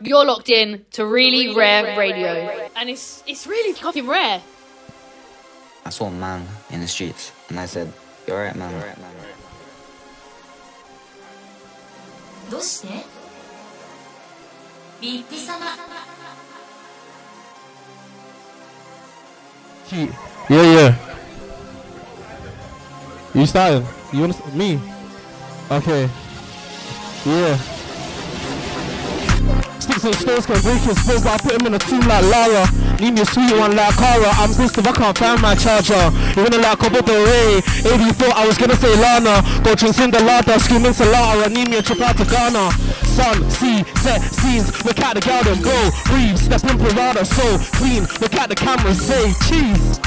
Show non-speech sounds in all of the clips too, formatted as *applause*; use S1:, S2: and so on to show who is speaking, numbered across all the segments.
S1: You're locked in to really, rare, radio, and it's it's really fucking rare.
S2: I saw a man in the streets and I said, You're right, man. You're right, man.
S3: どうしてビップ様
S4: Heat. Yeah, yeah. You starting? You want me? Okay. Yeah. And stones can break his bones, but I put him in a tomb like Lara. Need me a sweet one like Cara. I'm pissed if I can't find my charger. You wanna like Copa Del Rey? 84, I was gonna say Lana. Go Trincinda Lada, screaming Salara. Need me a trip out to Ghana. Sun, sea, set, scenes. Look at the garden, go. Breathe, step in Parada, so clean. Look at the camera, say cheese.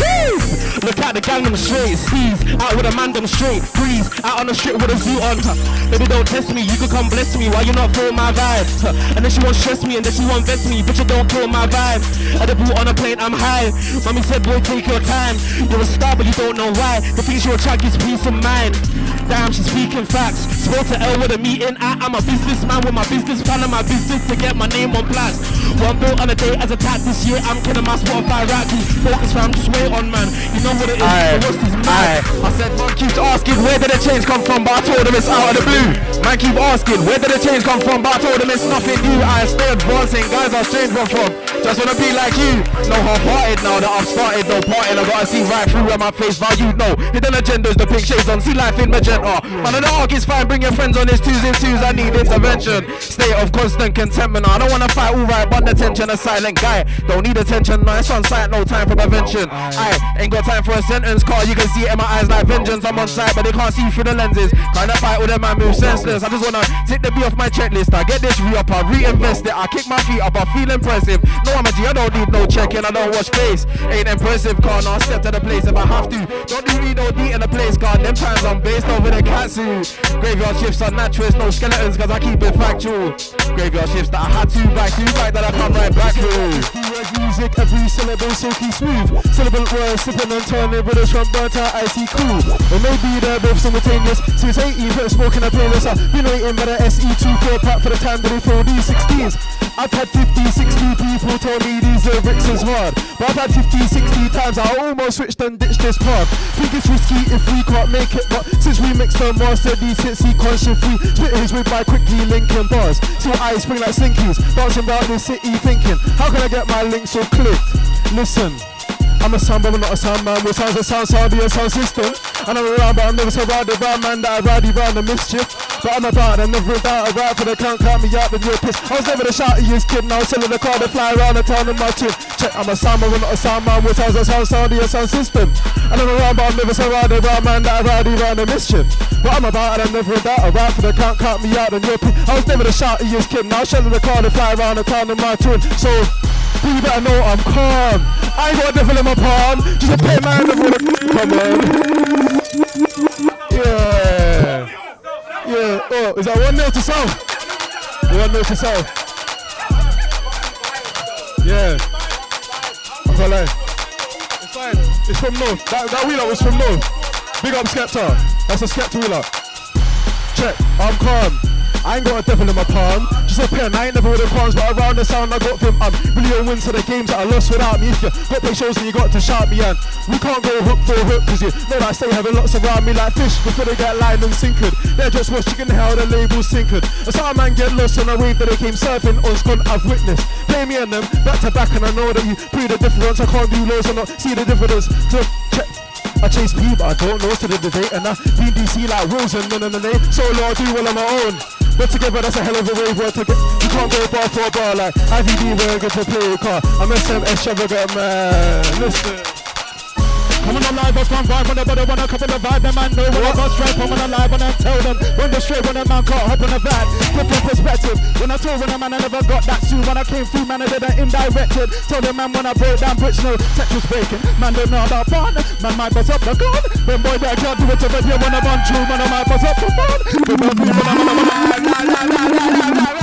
S4: Cheese! Look at the gang on the straight, squeeze Out with a man them straight, freeze. Out on the strip with a zoo on. Baby don't test me, you can come bless me. Why you not feel my vibe? And then she won't stress me. And then she won't vex me. But you don't kill my vibe. At the boot on a plane, I'm high. Mommy said boy take your time. You're a star but you don't know why. The things you attract is peace of mind. Damn, she's speaking facts. Spoke to L with a meeting I, I'm a businessman with my business plan and my business to get my name on blast. One built on a day as a tax this year. I'm killing my Spotify rap Focus fam, just wait on man You know what it is,
S5: Aye,
S4: the is mad
S5: aye. I said, man keeps asking where did the change come from, but I told him it's out of the blue. Man keep asking where did the change come from, but I told him it's nothing new. I stay advancing, guys are strange where from. Just wanna be like you. No half-hearted now that I've started, no parting. I gotta see right through where my face value. No hidden agendas, the pink shades on, see life in magenta. Man, the arc is fine, bring your friends on this twos and twos. I need intervention. State of constant contentment. I don't wanna fight, alright, but the tension a silent guy. Don't need attention, no, it's on site, no time for prevention. I ain't got time for a sentence, car. You can see it in my eyes like vengeance. I'm on site, but they can't see through the lenses. Kinda fight with them, man, move senseless. I just wanna take the B off my checklist. I get this re up, I reinvest it. I kick my feet up, I feel impressive. No, I'm a G, I don't need no checking, I don't watch face. Ain't impressive, car. Now I step to the place if I have to. Don't do me no D in the place, car. Them times I'm based over the catsuit. Graveyard shifts are naturals, no skeletons, cause I keep it factual. Graveyard shifts that I had to back to back that I come right back through.
S4: music, every syllable silky smooth. Syllable words, sipping and turning a from burnt out icy cool. It may be they're both simultaneous. Since 18, put a smoke in a playlist. I've been waiting by the SE2 4 pack for the time that they throw these 16s. I've had 50, 60 people tell me these lyrics is hard. But I've had 50, 60 times I almost switched and ditched this path. Think it's risky if we can't make it, but since we mixed and mastered these hits, he conscious free. Spit his way by quickly linking bars. See what I spring like slinkies. Bouncing about this city thinking, how can I get my link so clicked? Listen. I'm a sound but I'm not a sound man. With sounds a sound sound be a sound system. I'm around but I'm never so rowdy round man that I rowdy round the mischief. But I'm about and never without a rap for the count me out with your piss. I was never the shouty kid now selling the car to fly around the town in my tune. Check I'm a man, but not a sound man. With sounds a sound sound a sound system. And I'm around but I'm never so round man that I rowdy round the mischief. But I'm about and I'm never without a rap for the count me out and your piss. I was never the shouty kid now selling the car to fly around the town in my tune. So you better know I'm calm. I ain't got a devil in my palm. Just a pay man a come on. Yeah. Yeah. Oh, is that one nil to South? One nil to South. Yeah. I can't lie. It's fine. It's from North. That, that wheeler was from North. Big up Skepta. That's a Skepta wheeler. Check. I'm calm. I ain't got a devil in my palm. Just a pen, I ain't never with the qualms, but around the sound I got from um million wins to the games that I lost without me. If you got play shows and you got to shout me and we can't go hook for hook cause you know I stay having lots around me like fish before they get lined and sinkered. They're just watch chicken hell the labels sinkered. I saw a man get lost on a wave that they came surfing on scone I've witnessed. Play me and them back to back and I know that you prove the difference. I can't do lows and not see the difference. So check. I chase P, but I don't know to the debate. And I BDC like Wilson, no, no, no, no. Solo, I do well on my own. But together, that's a hell of a wave word to get. You can't go bar for bar like IVD, we're good to play car. I'm SM extravagant, man. Listen. Coming alive, I strong vibe on the body, when a couple of vibe, the man know when I bust right, coming alive, when I tell them, when the straight, when a man caught up on a vibe, different perspective, when I told when a man I never got that soon, when I came through, man, I did an indirected, Told the man when I break down bricks, no, Tetris breaking, man, they know about fun, man, my bust up the gun, when boy, that can't do it, if you when I'm on true, man, I might bust up the fun, I'm on, when I'm on, when I'm on, when I'm on,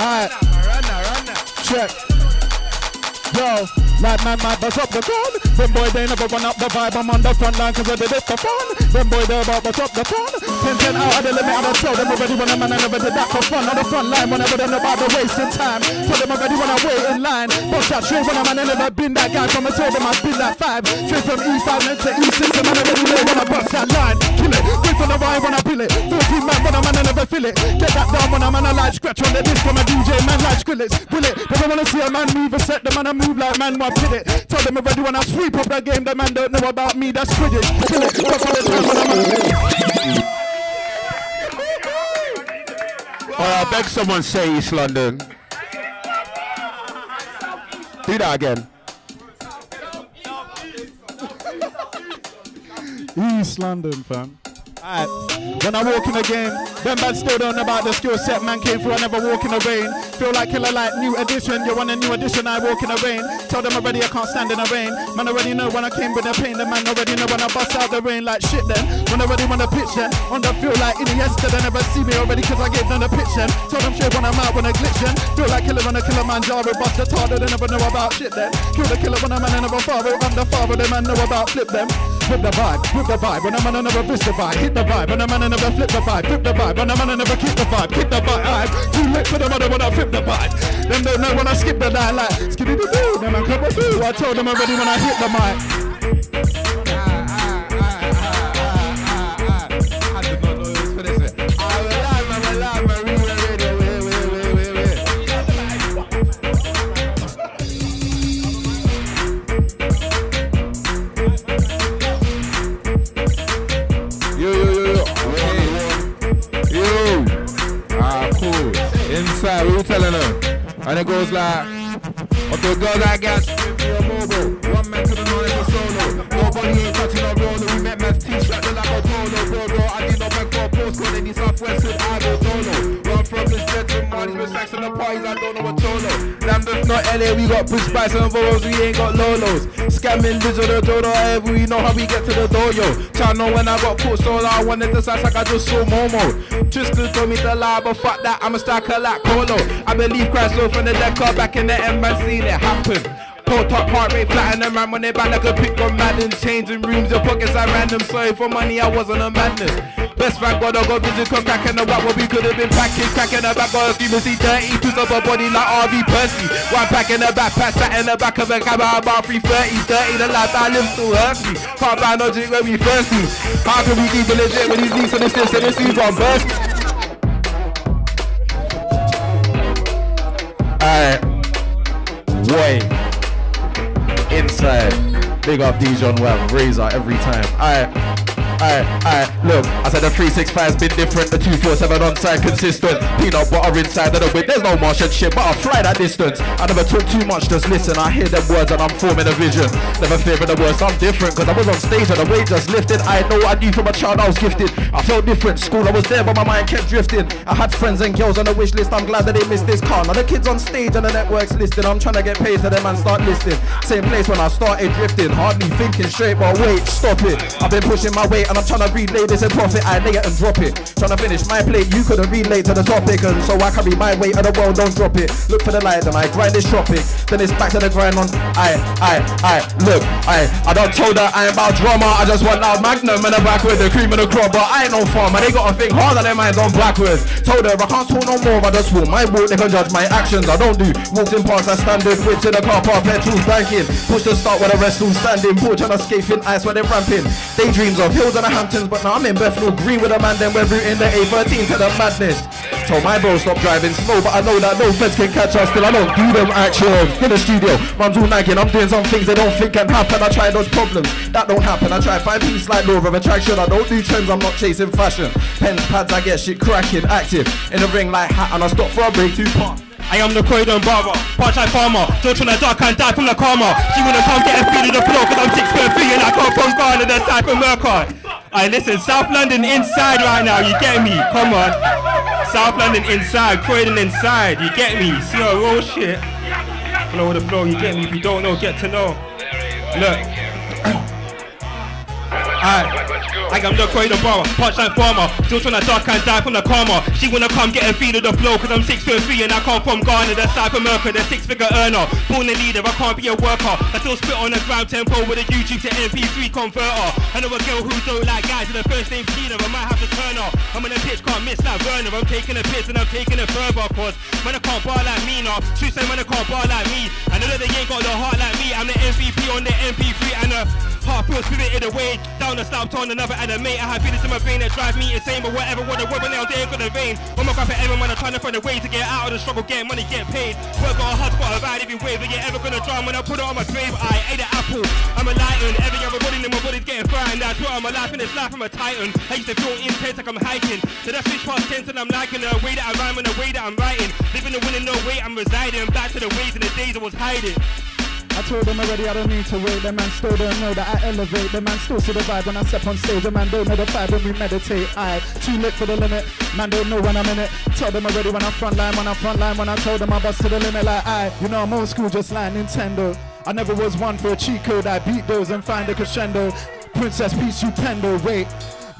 S4: All right. Check. Yo,
S6: Like man might bust up the gun. Them boy they never run up the vibe. I'm on the front line cause I did it for fun. Them boy they about bust up the fun. 10 10 out of the limit. I don't tell them already when a man I never did that for fun. On the front line whenever them about the wasting time. Tell them already when I wait in line. Bust that straight when a man I never been that guy. From a told them I've been that five. Straight from E5 to E6. A man already know when I bust that line. Kill it. On the when I bill it. 14 man a man I never feel it. Get that down when I scratch on the disc from a DJ man like Skrillex. Will it? Don't wanna see a man move a set. The man I move like man what did it. Tell them already when I sweep up the game. The man don't know about me. That's Quidditch. Kill it. All the time when I'm
S5: Oh, I beg someone say East London. Do that again.
S6: East London, fam. Alright, when I walk in the game, them man still don't know about the skill set. Man came through, I never walk in the rain. Feel like killer like new edition. You want a new edition, I walk in the rain. Tell them already I can't stand in the rain. Man already know when I came with the pain. The man already know when I bust out the rain like shit then. When I already want to pitch then. On the feel like Iniesta, they never see me already cause I gave them the pitch then. Tell them straight when I'm out when I glitch then. Feel like killer when I kill a man jar with bust the tartar, they never know about shit then. Kill the killer when a man I never father. I'm the father, they man know about flip them. Flip the vibe, flip the vibe. When a man I never miss the vibe, hit the vibe. When a man I never flip the vibe, flip the vibe. When a man I never kick the vibe, kick the vibe. I'm too late for the mother when I flip the vibe. Them don't know when I skip the line like skitty doo doo. Them man come through. I told them already when I hit the mic.
S5: Them? And it goes like, got me a mobile. One man to is solo. Nobody ain't touching a roller. We met t-shirt like a polo. Bro, bro, I did not back for a postcode in the southwest I don't with sex in the parties, I don't know what Tolo. Lambeth, not LA, we got push bikes and Volos, we ain't got Lolos. Scamming digital dodo, however we know how we get to the door, yo. Know when I got caught solo, I wanted to sound like I just saw Momo. Tristan told me to lie, but fuck that, I'm a striker like Colo. I believe Christ so from the dead car back in the end, man, seen it happen. Pull top heart rate flat and the man when they back like a pick on Madden Changing rooms, your pockets are random Sorry for money, I wasn't a madness Best friend got a go visit come back in the what what we could have been packing Cracking the back got a scheme see dirty Twist up a body like RV Percy. One pack in the backpack sat in the back of a camera about 330 Dirty the life I live still hurts me. Can't buy no drink when we thirsty How can we keep it legit when these beats on this this and this is on burst Alright. Boy inside. Big up Dijon Well, Razor every time. Alright, alright, alright. Look, I said the 365's been different. The 247 on side consistent. Peanut butter inside of the wind. There's no Martian shit, but I fly that distance. I never talk too much, just listen. I hear them words and I'm forming a vision. Never fearing the worst, I'm different. Cause I was on stage and the weight just lifted. I know I knew from a child I was gifted. I felt different. School, I was there, but my mind kept drifting. I had friends and girls on the wish list. I'm glad that they missed this car. Now the kids on stage and the network's listed. I'm trying to get paid to them and start listing. Same place when I started drifting. Hardly thinking straight, but wait, stop it. I've been pushing my weight and I'm trying to relay this in profit. I lay it and drop it. Trying to finish my plate, you couldn't relate to the topic. And so I carry my weight and the world don't drop it. Look for the light and I grind this tropic. Then it's back to the grind on. I, I, I, look, I, I don't told her I ain't about drama. I just want out Magnum and the back with the cream and the crop. But I ain't no farmer. They got to think harder than mine on backwards. Told her I can't talk no more. I just walk my walk. They can judge my actions. I don't do walks in past. I stand there, quit to the car park. Petrol's banking. Push the start where the rest all standing. Porch on escaping ice where they're ramping. Daydreams of hills the Hamptons. But now I'm in Bethnal Green with a man. Then we're rooting the A13 to the madness. Told my bro stop driving slow. But I know that no feds can catch us. Still I don't do them actions. In the studio, man's all nagging. I'm doing some things they don't think can happen. I try those problems. That don't happen. I try find peace like law of attraction. I don't do trends. I'm not chasing fashion. Pens, pads, I get shit cracking, active. In the ring like hat and I stop for a break too far.
S7: I am the Croydon barber, part-time farmer Don't to dark and die from the karma She wanna come get a feel of the flow Cause I'm six foot three and I come from Ghana, the side from Mercard I listen, South London inside right now, you get me? Come on South London inside, Croydon inside, you get me? See our real shit Flow the flow, you get me? If you don't know, get to know Look *coughs* Alright I am the great bar, punchline farmer. Still tryna duck and die from the karma. She wanna come get a feed of the flow, cause I'm six foot three and I come from Ghana, the South America, the six figure earner. Born a leader, I can't be a worker. I still spit on the ground tempo with a YouTube to MP3 converter. I know a girl who don't like guys, and the first name Tina, I might have to turn her. I'm in a pitch, can't miss that burner. I'm taking a piss and I'm taking it further, cause man, I can't bar like me, no. True say, man, I can't bar like me. I know that they ain't got the heart like me. I'm the MVP on the MP3 and the heart feels spirited away. Down the stop on another anime. I have feelings in my vein that drive me insane, but whatever, what the word, when they ain't got the vein. Oh my god, for everyone, I'm trying to find a way to get out of the struggle, get money, get paid. Work a hard spot, a ride every wave, but you ever gonna drown when I put it on my grave. I ate an apple, I'm a lion. Every other body in my body's getting fried. That's what I'm a life in this life, I'm a titan. I used to feel intense like I'm hiking. So that's switch past tense and I'm liking the way that I rhyme and the way that I'm writing. Living the winning, no way I'm residing. Back to the ways and the days I was hiding.
S6: I told them already I don't need to wait. The man still don't know that I elevate. The man still see the vibe when I step on stage. The man don't know the vibe when we meditate. I too lit for the limit. Man don't know when I'm in it. Tell them already when I'm front line, when I'm front line, when I told them I bust to the limit like I. You know I'm old school, just like Nintendo. I never was one for a cheat code. I beat those and find a crescendo. Princess Peach, you stupendo. Wait.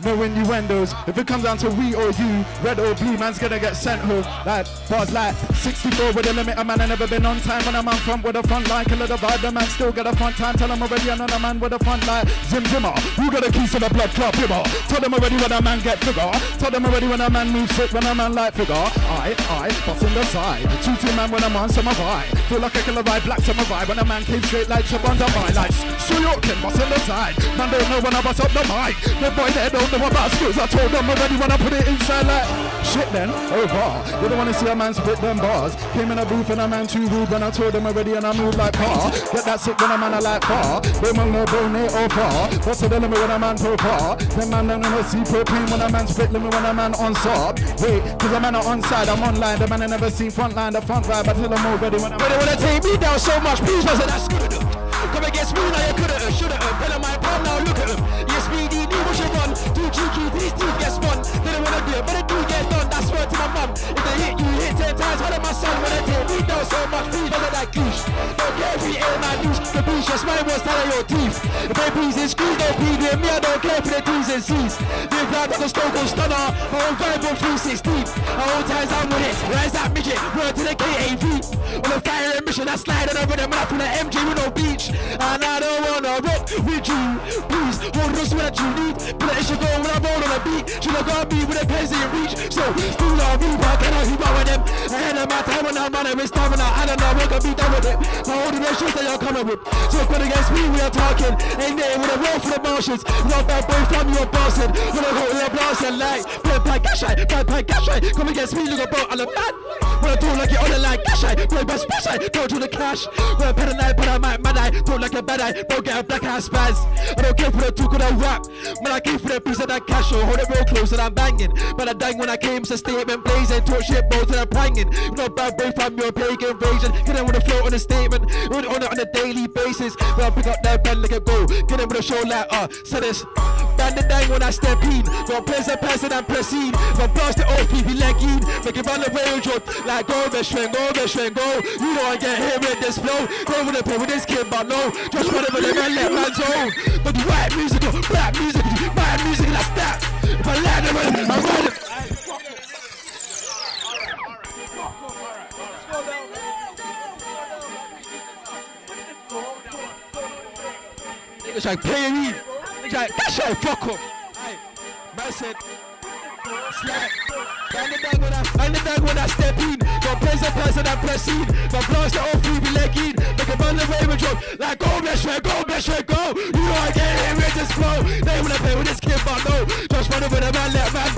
S6: No innuendos. If it comes down to we or you, red or blue, man's gonna get sent home. Like bars like 64 with a limit. A man I never been on time when I'm on front with a front line. Killer the vibe, the man still got a front time. Tell him already another man with a front line. Zim Zimmer, who got the keys to the blood clot bimmer? Tell them already when a man get figure. Tell them already when a man moves sick, when a man like figure. I, I, busting the side. Two two man when I'm on some vibe. Feel like a killer vibe, black summer vibe. When a man came straight like Chabanda by like so you Yorkin, busting the side. Man don't know when I bust up the mic. The boy there don't know about skills. I told them already when I put it inside like shit then. Over. They don't wanna see a man spit them bars. Came in a booth and a man too rude when I told them already and I moved like par. Get that sick when a man I like far. They man no bone or far. What's the limit when a man pro par? Them man don't wanna see propane when a man spit limit when a man on sub. Wait, cause a man are on side, I'm online. The man I never seen front line, the front vibe. I tell already when I'm
S8: But they wanna take me down so much, please wasn't that good enough. Come against me now, you couldn't shouldn't. Better my palm now, look at him. Cheeky, these teeth get spun. They don't wanna do it, but they do get done. That's word to my mum. If they hit you, How did my son when they take me down so much, please wasn't that goose. Don't care if we my douche. The beach, just my words, telling your teeth. If they breeze and squeeze, don't breathe with me. I don't care for the T's and C's. Blood of the stone cold stunner. My own vibe on 316. My own times I'm with it. Rise that midget, word to the KAV. On a fire mission, I slide on the rhythm. And I from the MJ with no beach. And I don't wanna rock with you. Please, hold us when you need. But it should go when I roll on a beat. Should have got me with a pens in reach. So, on me, I keep up with of my time when I'm running with stamina. I don't know what can be done with it. My holding the shoes that you're coming with. So, good against me, we are talking. Ain't there with a roll for the motions. Not bad boy from your bastard. When I go in your blasting like, play by gashai, play by gashai. Come against me, look about I'm a man. When I talk like you're on the line, gashai, play by splash, go to the clash. When I pen a night, but I might mad eye, talk like a bad eye, don't get a black ass spaz. I don't care for the talk of the rap. Man, I came for the piece of that cash, hold it real close and I'm banging. But I dang when I came, so statement blazing, talk shit, both and I'm pranging. Know, bad boy from your pagan invasion. Get in with a float on a statement, on, on, it on a daily basis. When I pick up that pen, like a go. Get in with a show like, uh, so this. Band the dang when I step in. Got place a person and proceed. But blast it off, people leg in. Make it run the railroad. Like go, best friend, go, best friend, go. You know I get here with this flow. They wanna play with this kid, but no. Just run over them and let man's own. But the white music, black music, my music, that's that. If I land them, I'm running. Niggas like pay me. Niggas like that shit fuck up. Aye. Man said slap. Bang the dang when I bang the dang when I step in. Got place a person and press in. But blast it off, we be leg in. Make a run the way with drop. Like go best friend, go best friend, go. You know I get it with this flow. They wanna play with this kid, but no. Just run over the man, let man.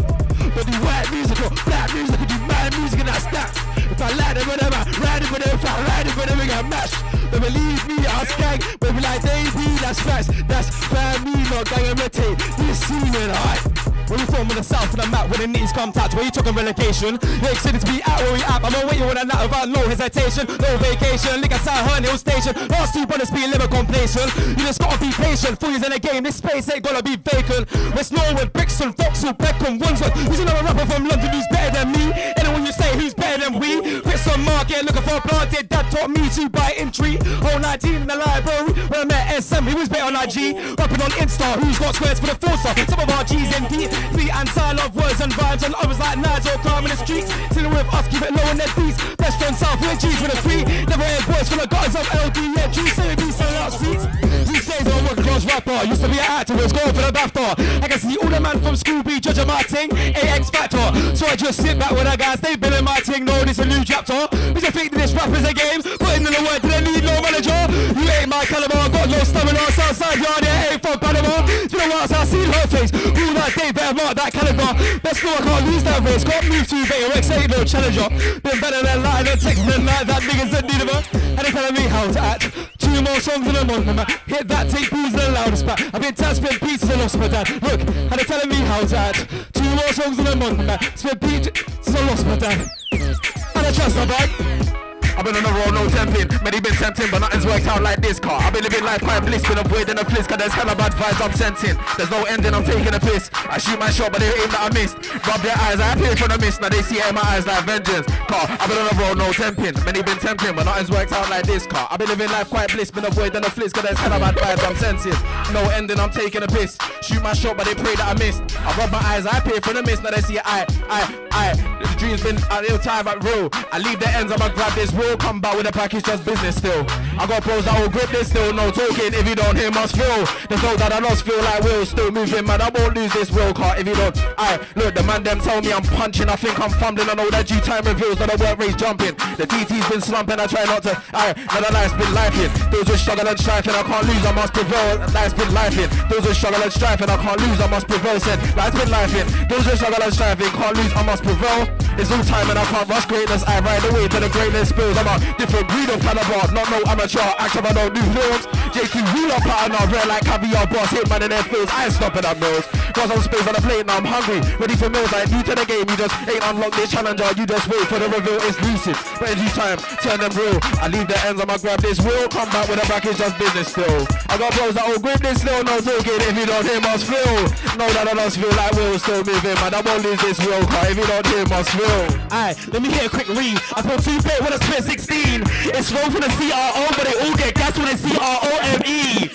S8: But do white music or black music, or do mad music and that's that. I like them, whatever, ride it for them, ride it for them, we got mashed. Don't believe me, I gang, but like be, that's facts. That's family, not gang and. This scene, alright.
S7: Where you from? In the south of the map where the knees come touch Where you talking relegation. Lake City to be out where we at I'm on waiting with a night without no hesitation. No vacation Lick South Herne Hill Station. Last two brothers be liver complacent. You just gotta be patient Four years in the game. This space ain't gonna be vacant. West Norwood, Brixton, Vauxhall, Peckham, Wandsworth Who's another rapper from London who's better than me? Anyone you say who's better than we? Fits on market looking for a planted Dad taught me to buy entry Whole 19 in the library When I met
S5: DSM, he was better on IG. Rapping on Insta, who's got squares for the forcer? Some of our G's in D, beat and style of words and vibes, and others like or crime in the streets. Sitting with us, keep it low on their beats. Best friend South, we're G's with a free. Never heard boys from the gutters of LD, yeah, G's say we selling out streets. These days I'm a working class rapper, used to be an actor, was going for the BAFTA. I can see all the man from school be judging my ting, AX Factor. So I just sit back with the guys, they in my ting, no, this a new chapter. We just think that this rap is a game, putting in the work, do they need no manager? You ain't my caliber, no stamina, Southside yard, yeah, ain't from Panama. You know what, I seen her face, all that day, better mark that caliber. Best know I can't lose that race, got moved to better X ain't no challenger. Been better than lying and texting and like that niggas that need of And they telling me how to act. Two more songs in a month, man. Hit that, take pools the loudest back. I've been tapped, spent pieces and lost my dad. Look, and they telling me how to act. Two more songs in a month, man. Spent pieces and lost my dad. And I trust my bag. I've been on the road, no tempting. Many been tempting, but nothing's worked out like this car. I've been living life quite bliss, been avoiding the fliss, cause there's hella bad vibes I'm sensing. There's no ending, I'm taking a piss. I shoot my shot, but they aim that I missed. Rub their eyes, I pay for the miss. Now they see it in my eyes like vengeance. Car, I've been on the road, no tempting. Many been tempting, but nothing's worked out like this car. I've been living life quite bliss, been avoiding the fliss, cause there's hella bad vibes I'm sensing. No ending, I'm taking a piss. Shoot my shot, but they pray that I missed. I rub my eyes, I pay for the miss. Now they see it, I, I, I. The dream's been a little time at real. I leave the ends, I'ma grab this real. Come back with a package, just business still. I got pros that will grip this still. No talking if you don't hear must feel. The those that I lost feel like will still moving, man. I won't lose this real car if you don't. I look, the man them tell me I'm punching. I think I'm fumbling. I know that G time reveals that I work race jumping. The TT's been slumping. I try not to. I now the life's been lifing. Those who struggle and striving, I can't lose. I must prevail. Life's been lifing. Those who struggle and striving, I can't lose. I must prevail. Said life's been lifing. Those who struggle and striving, can't lose. I must prevail. It's all time and I can't rush greatness. I ride away to the greatness spills. I'm a different breed of caliber, not no amateur. Active, I don't do films. JT wheel up pattern, I'm rare like caviar boss. Hit man in their fields. I ain't stopping at meals. Cause I'm space on the plate now. I'm hungry, ready for meals. I new to the game. You just ain't unlocked this challenger. You just wait for the reveal. It's lucid. But in due time, turn them real. I leave the ends. I'ma grab this wheel. Come back with a package, just business still. I got bros that will grip this still. No talking if you don't hear must feel. Know that I just feel like we're still moving, man. I won't lose this real car if you don't hear must feel. Aye, let me hear a quick read. I feel two bit when I spit 16. It's roll from the CRO, but they all get gas when they C-R-O-M-E.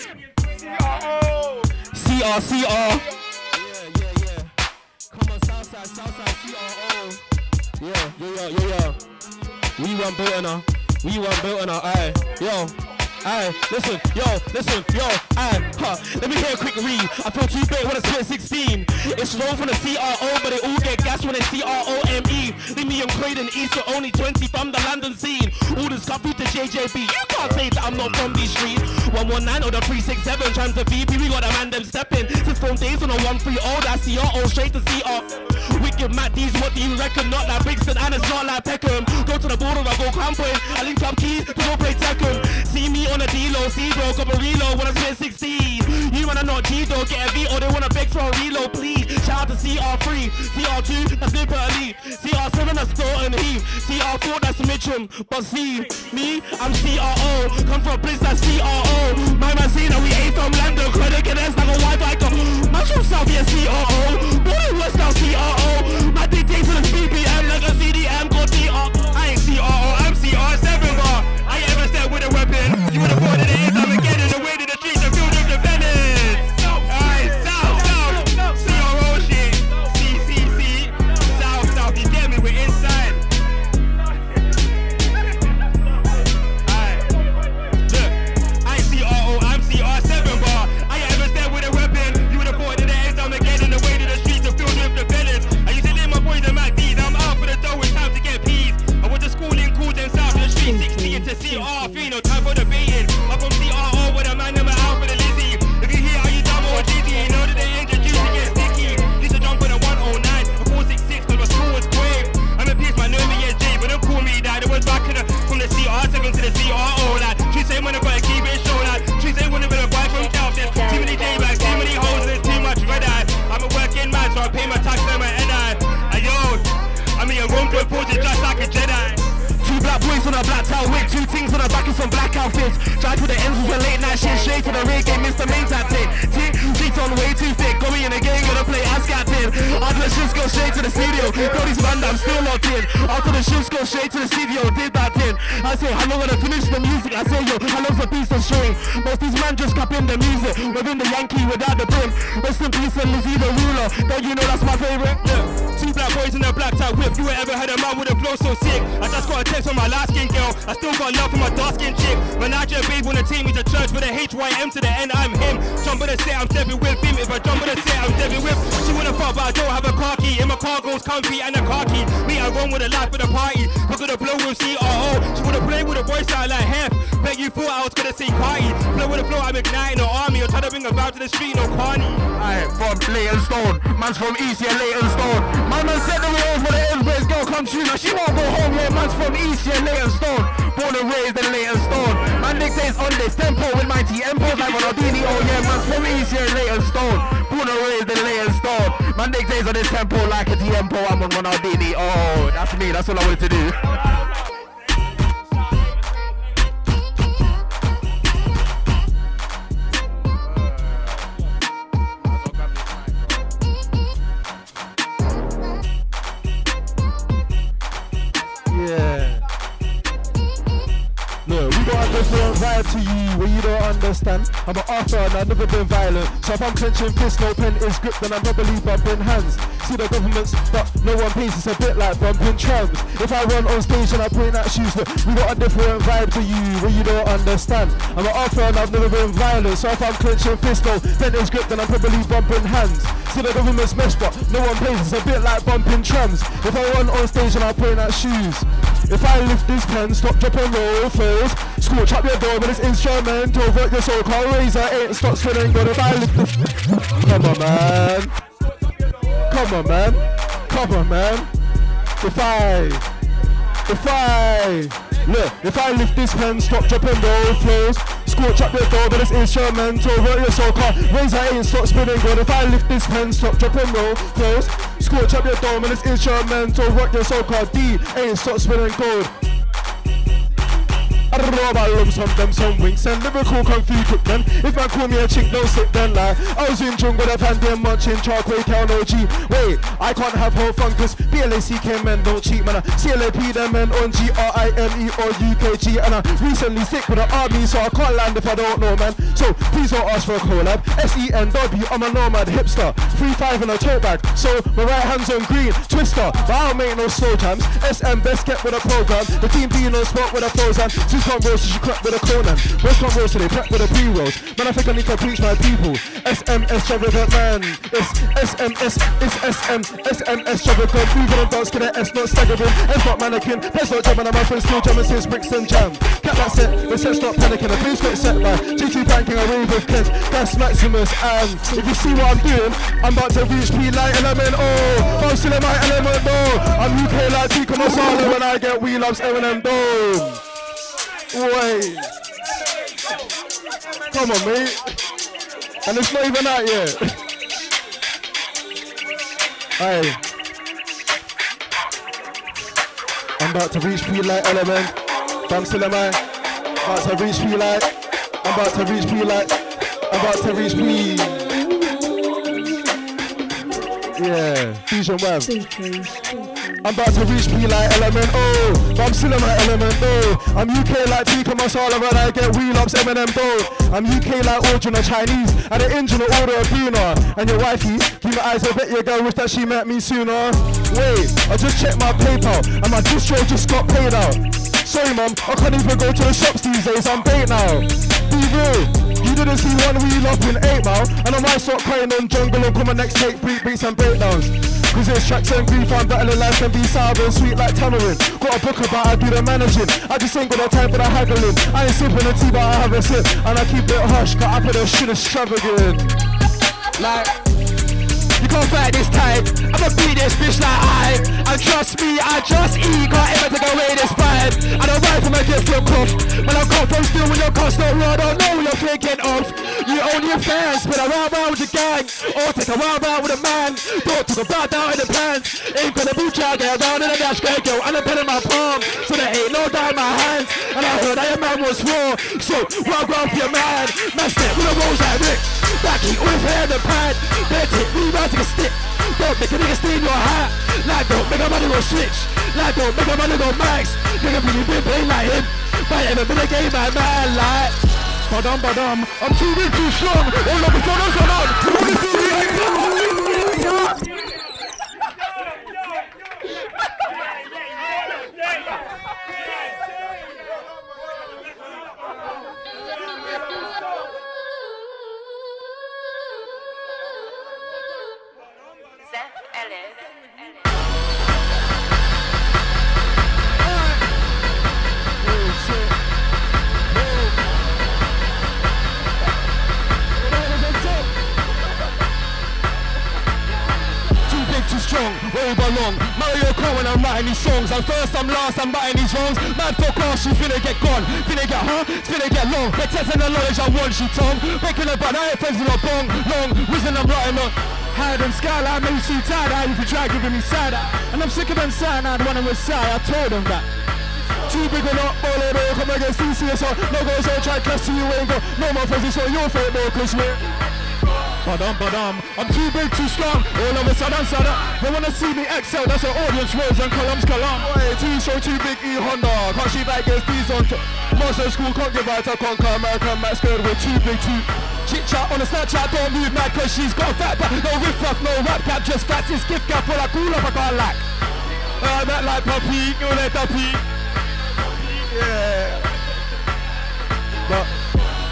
S5: C-R-C-R. C-R-O. Yeah, yeah, yeah, yeah, yeah. We want built on her. We want built on her. Aye, yo. Aye, listen, yo, listen, yo, aye, huh. Let me hear a quick read. I feel too big when I spit 16. It's low from the CRO, but they all get gas when it's C-R-O-M-E. Leave me on Croydon East, so only 20 from the London scene. All this through to JJB. You can't say that I'm not from these streets. 119 or the 367, trying to VP, we got a man them stepping. Since from days on a 130, that's CRO, straight to CR. Wicked Matt D's, what do you reckon? Not like Brixton, and it's not like Peckham. Go to the border, I go camping. I link up keys, to go play Tekken. See me on a D-Lo, see bro, a reload when I spit 16. You wanna not G-Do, get a V, or they wanna beg for a reload, please. Shout out to CR3, CR2, that's Nipper Elite. CR7, that's Thornton Heath. CR4, that's Mitcham. But see, me, I'm CRO. Come from a place that's CRO. My man saying that we ain't from London. Credit get us like a Wi-Fi go. Much from South, yeah, CRO. Border West now, CRO. My dictates on the BPM like a outfits. Drive to the ends with a late night shit, straight to the rig game, Mr. Main tactic. Tick, beats on way too thick, me in the game, gonna play Ask that thing. After the shifts go straight to the studio. Cody's band, I'm still locked in. After the shifts go straight to the studio, did that thing. I say, how long gonna finish the music? I say, yo, how long's a piece of string? Most these man just cap in the music. Within the Yankee without the brim. Rest in peace and Lizzie the ruler. Don't you know that's my favorite?
S7: Yeah. Two black boys in a black tie whip. You ever had a man with a flow so sick. I just got a text from my light skin girl. I still got love for my dark skin chick. Manager babe on the team, he's a church with a H-Y-M to the end. I'm him. Jump in the set, I'm stepping with him. If I jump in the set, I'm stepping with. She wanna fuck, but I don't have a car key. In my car goes comfy and a car key. Me, I run with a life for the party. Look at the blow with CRO. She wanna play with a voice out like hef. Bet you thought I was gonna say party. Play with the flow, I'm igniting the army. Or try to bring a vibe to the street, no carny.
S5: Aye, from Leytonstone. Man's from East, yeah, Leytonstone. My man said the way over the Ellsbury's girl come true. Now she won't go home, yeah, man's from East, yeah, Leytonstone. Born and raised in Leytonstone. Man dictates on this tempo with mighty empos like Ronaldinho, oh yeah, man's from East, yeah, Leytonstone. Born and raised in Leytonstone. Man dictates on this tempo like a tempo, I'm on Ronaldinho. Oh, that's me, that's all I wanted to do.
S4: To you where you don't understand. I'm an author and I've never been violent. So if I'm clenching fists, no pen is grip, then I'm probably bumping hands. See the governments, but no one pays. It's a bit like bumping trams. If I run on stage and I point at shoes, look, we got a different vibe to you where you don't understand. I'm an author and I've never been violent. So if I'm clenching fists, no pen is grip, then I'm probably bumping hands. See the government's mess, but no one pays. It's a bit like bumping trams. If I run on stage and I point at shoes. If I lift this pen, stop, drop and roll, fails. Scorch up your door, but it's instrumental. Work your car razor ain't stop spinning. But if I lift this, come on, man. Come on, man. Come on, man. If I, if I, look, if I lift this pen, stop, drop and roll, flows. Scorch up your door, but it's instrumental. Work your soul, car razor ain't stop spinning. But if I lift this pen, stop, dropping and roll, flows. Scorch up your dome and it's instrumental. Rock your soul card D ain't stop spinning gold. I don't from them, some winks and lyrical fu cook then. If man call me a chick, don't sit then like I was in jungle a fan them munching charcoal town OG. Wait, I can't have whole fun cause BLACK men don't cheat man. I CLAP them men on G-R-I-M-E or UKG and I recently stick with the army so I can't land if I don't know man. So please don't ask for a collab. S-E-N-W, I'm a nomad hipster. 3-5 in a tote bag. So my right hand's on green, twister. But I don't make no slow jams. SM best kept with a program. The team being on spot with a Two can't roll so she crack with a Conan. West can't roll so they crack with a pre-rolls. Man, I think I need to preach my people. SMS extravagant man. It's SMS, it's SM, SMS extravagant. Moving and dance to the S, not staggering. S not mannequin. Pets not jamming, and my friends still jamming since Brixton Jam. Cat that set, the set stop panicking. The blues get set by GT banking, a wave of Kent. That's Maximus. And if you see what I'm doing, I'm about to reach P light element. Oh, I'm still in my element. Oh, I'm UK like Tikka Masala when I get wheel ups, Eminem Dome. Wait. Come on, mate. And it's not even out yet. Hey. I'm about to reach P light element. Bam I? About to reach P light. I'm about to reach P light. I'm about to reach P. Yeah, Fusion Web. I'm about to reach P like element oh, but I'm still in my element oh. I'm UK like Tikka Masala when I get wheel ups Eminem though. I'm UK like original Chinese and the engine order a Buna. And your wifey, keep my eyes, I bet your girl wish that she met me sooner. Wait, I just checked my PayPal and my distro just got paid out. Sorry mum, I can't even go to the shops these days, I'm bait now. Be real. You didn't see one wheel up in 8 mile And I might start crying on jungle and come my next take beat beats and breakdowns It's tracks and grief, I'm battling life and be sour and sweet like tamarind? Got a book about I do the managing. I just ain't got no time for the haggling. I ain't sipping the tea but I have a sip And I keep it hush cause I put a shit extravagant. Like can't this tide. I'ma beat this bitch like I. And trust me, I just eat. Can't ever take away this vibe. I don't ride from a different cloth. When I come from still with your constant raw, I don't know what you're thinking of. You only a fan, spin around round with your gang. Or take a wild round with a man. Don't talk about down in the pants. Be child, get around in a dash, great girl. And a pen in my palm. So there ain't no doubt in my hands. And I heard that your man was raw. So, well ground for your man. Man step with a rose like Rick. Backy with hair and pad. Better take me round to the
S5: don't make a nigga in your hat. Like don't make a money go switch. Like don't make a money go max. Nigga really been playing like him. But ever been a game man, man like. Badum I'm too big, too strong. All of a sudden, so on. Kart when I'm writing these songs. I'm first, I'm last, I'm writing these wrongs. Mad for cross, she finna get gone. Finna get huh? Finna get long. But testing the knowledge I want, she tongue. Making a bad, I ain't friends with a bong. Long, reason I'm writing on. Hide and skyline, made me see tired eye if you try giving me side eye. And I'm sick of them when I'm with Sai, I told them that. Too big or not, all them come against TCSR. No go so try class to you ain't got no more friends, it's all your fault, bro, cause we're Badum, badum, I'm too big, too strong. All of a sudden, sudden, they wanna see me excel. That's an audience rose and columns, column. Wait, too so too big, E Honda. Can't she back against these on top. Monster school can't give out to conquer American Max good. We're too big, too. Chit chat on the Snapchat, don't move mad cause she's got fat back. No riff raff, no rap cap, just fats. It's gift gap for that cool up, I can't lack. I'm not like puppy, you let puppy. Yeah. But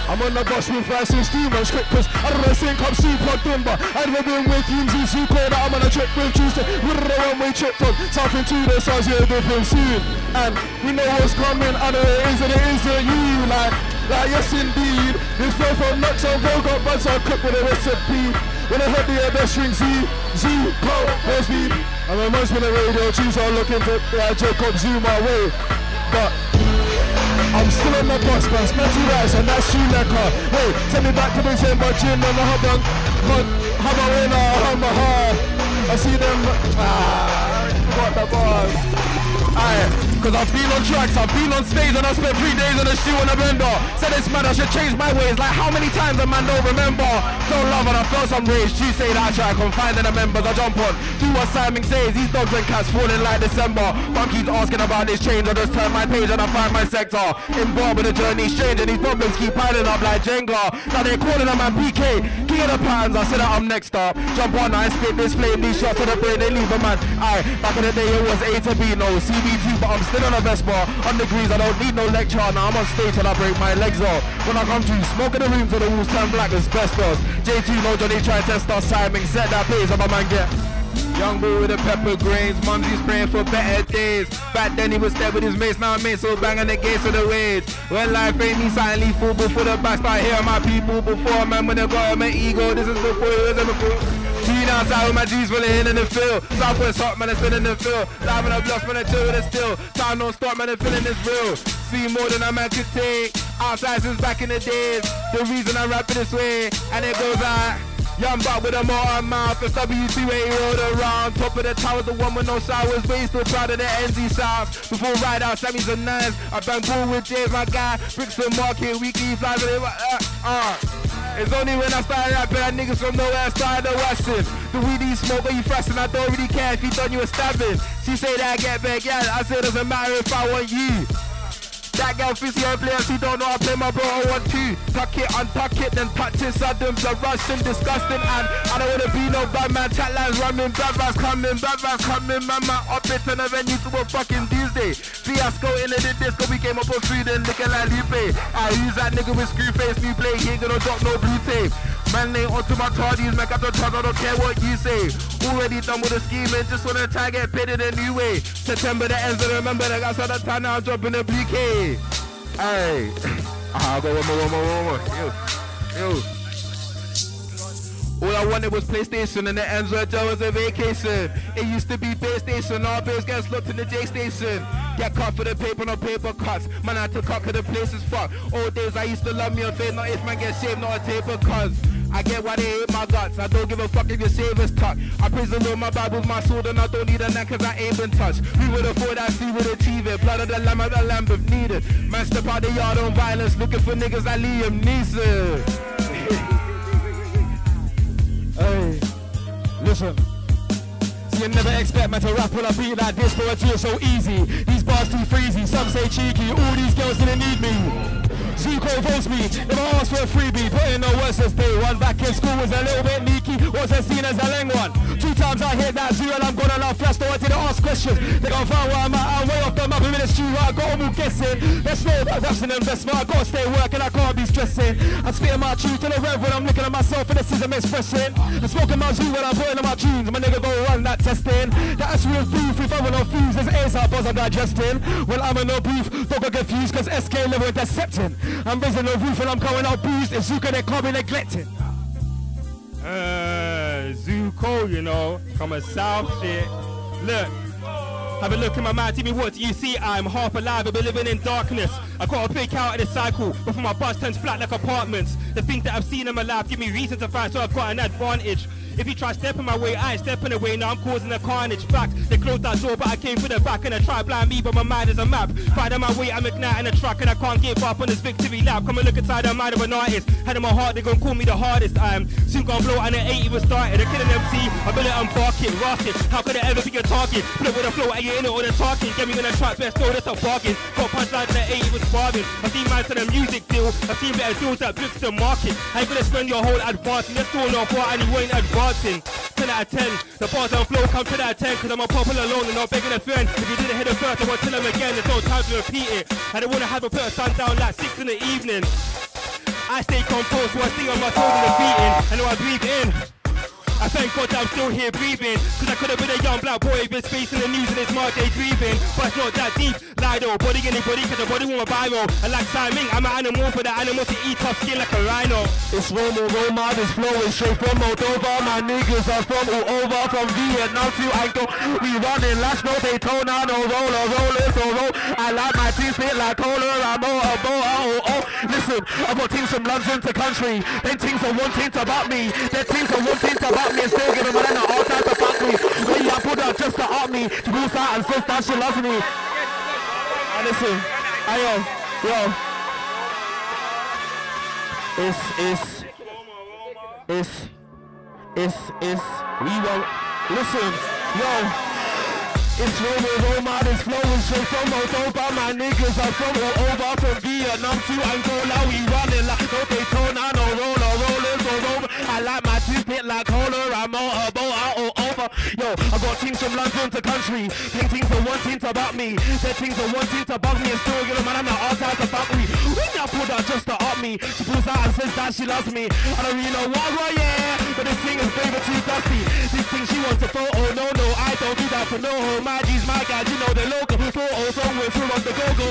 S5: I'm on the bus with Rice and Steam on script cause I don't know I'm super but I've never been with so cold that I'm on a trip with Tuesday. We're on a one-way trip from. Something to the stars, yeah, different soon And we know what's coming, I know it is and it isn't you Like, like yes indeed. This flow from nuts on roll got buds so I cook with a recipe. When I heard the other string Z, Z, go, no speed. I'm a monster with a radio, choose all looking to uh, Jacob Zuma way. But I'm still on the bus, man. Smelty and that's shoe lecker. Hey, send me back to the gym on the hub on hub in a hub I see them. Ah, got the bars. Cause I've been on tracks, I've been on stage and I spent three days on the shoe on a bender. Said it's mad, I should change my ways. Like how many times a man don't remember? Felt love and I felt some rage. She say that I try, come finding the members I jump on. Do what Simon says, these dogs and cats falling like December. But keeps asking about this change, I just turn my page and I find my sector. Involved with the journey strange and these problems keep piling up like Jenga. Now they're calling a man PK, king of the patterns. I said that I'm next up. Jump on, I spit this flame, these shots to the brain, they leave a man. Aye, back in the day it was A to B, no CBT, but I'm still on a Vespa. On degrees, I don't need no lecture. Now I'm on stage till I break my legs off. When I come to you, smoke in the room till the walls turn black as asbestos. J2 no Johnny try to test our Simon set that pace, I'm a man get. Young boy with the pepper grains, mumsy's praying for better days. Back then he was dead with his mates, now I'm so banging the gates of the rage. When life ain't me silently full before the back start hearing my people before man when they got my ego, this is before it was ever cool. Clean outside with my G's of in the field. Southwest hot man, it's been in the field. Diving up lost man, I chill with it still. Time don't stop man, the feeling is real. See more than a man could take. Outside since back in the days. The reason I rap it this way, and it goes out. Young buck with a motor mouth, it's W2 he rode around. Top of the tower, the one with no showers, but he's still proud of the NZ South. Before ride out, Sammy's a nines. I bang ball with James, my guy. Brixton Market, weekly flies with it. Uh, uh. It's only when I started rapping that niggas from nowhere started western. The weed he smoke, but you freshin', I don't really care if he done you a stabbing. She say that I get back, yeah, I say it doesn't matter if I want you. That girl and players who don't know I play my bro, I want to Tuck it, untuck it, then touch it Sudden, the Russian, disgusting. And I don't wanna be no bad man Chat lines running, bad vibes coming Bad vibes coming, man, man Up it to the venue to a fucking Tuesday. Fiasco in the disco, we came up on food and looking like Lupe. Ah, I use that nigga with screw face, new play He ain't gonna drop no blue tape Man ain't onto my tardies, make up the charge, I don't care what you say Already done with the scheming, just wanna try get paid in a new way September the ends, and remember that got the time now I'm dropping a BK Hey, I'll *laughs* ah, go one more, one more, one more. Yo, yo. All I wanted was PlayStation and the where Joe was a vacation. It used to be PlayStation, all bills gets looked in the J station. Get cut for the paper, no paper cuts. Man, I had to cut cause the place is fucked. Old days I used to love me and fade, not if man get shaved, not a taper cuz. I get why they hate my guts. I don't give a fuck if your savers tuck. I praise the Lord, my Bible's my sword, and I don't need a neck cause I ain't been touched. We would afford that, see would achieve it. Blood of the lamb of the lamb if needed. Man, step out the yard on violence, looking for niggas like Liam Neeson. *laughs*
S6: Hey, listen.
S9: You never expect me to rap on a beat like this, but I do so easy. These bars too freezy, some say cheeky. All these girls didn't need me. Zuko votes me, never asked for a freebie. Put in the work since day one. Back in school was a little bit leaky, wasn't seen as a leng one. Two times I hit that zoo and I'm gonna laugh flash, though I didn't ask questions. They gon' find where I'm at, I'm way off the map, I'm in the street I got them all guessing. Let's know that raps and investment, I gotta stay working, I can't be stressing. I'm spitting my truth to the rev when I'm looking at myself and the system expressing. I'm smoking my zoo when I'm putting on my tunes, my nigga go run that testing. That's real proof, if I went on fuse, there's A's out, buzz I'm digesting. Well, I'm in no booth, don't get confused, cause SK level intercepting. I'm raising the roof and I'm going out boozed, it's Zuka they can't be neglecting.
S7: Uh, Zuko, you know, a south shit. Look, have a look in my mind, tell me what you see? I'm half alive, I've been living in darkness. I gotta break out of this cycle before my bus turns flat like apartments. The things that I've seen in my life give me reason to fight, so I've got an advantage. If you try stepping my way, I ain't stepping away. Now I'm causing a carnage. Fact, they closed that door, but I came for the back and I try blind me, but my mind is a map. Finding my way, I'm igniting a truck and I can't give up on this victory lap. Come and look inside the mind of an artist. Had in my heart, they gon' call me the hardest. I'm soon gonna blow and an 80 was started. A killing MC, I build it, I'm barking, rocking. How could it ever be a target? Flip with a flow, and you in it or the talking. Get me in a track, best know that's a bargain. Got punchlines the 80 was bargain. I seen man to the music deal. I seen better deals at Brixton Market. How you gonna spend your whole advance? Let's do no for and you ain't advancing. 10 out of 10. The bars on flow come 10 out of 10 cause I'm a popular alone and not begging a friend. If you didn't hit it first, I won't tell them again. There's no time to repeat it. I don't wanna have a put a sun down like 6 in the evening. I stay composed, so I sing on my toes and the beating. I know I breathe in. I thank God that I'm still here breathing Cause I could have been a young black boy with space in the news and it's my day breathing But it's not that deep, Lido, body anybody cause the body want a viral And like Simon, I'm an animal for the animals to eat tough skin like a rhino
S9: It's Romo Roma, this flow is straight from Moldova. My niggas are from all over, from Vietnam to Anko. We running last no Daytona, no roller, roller, so roll. I like my team spit like cola, I'm all a boa, oh, oh, oh. Listen, I've got teams from London to country. Them teams are one team about me. Them teams are one team about me and still giving man all time to fuck me. When I put out just to up me, to boost out and that she loves me. Listen, ayo, yo. It's, it's, it's, it's, it's, we won't, listen, yo, it's Roma, Roma, this flow is straight from Moldova, my niggas are from all over, from Vietnam to Angola, we running like no Daytona, no roller, I like my hit like cola, yo, I got teams from London to country, teams are to about me, their teams are to bug me, and still get a man, I'm not all time to fuck me, when I put that just to up me, she pulls out and says that she loves me, I don't really know why, why, yeah, but this thing is baby too dusty, this thing she wants a photo, oh, no, no, I don't do that for no home, my G's, my guys, you know the local, photos on with through on the go-go,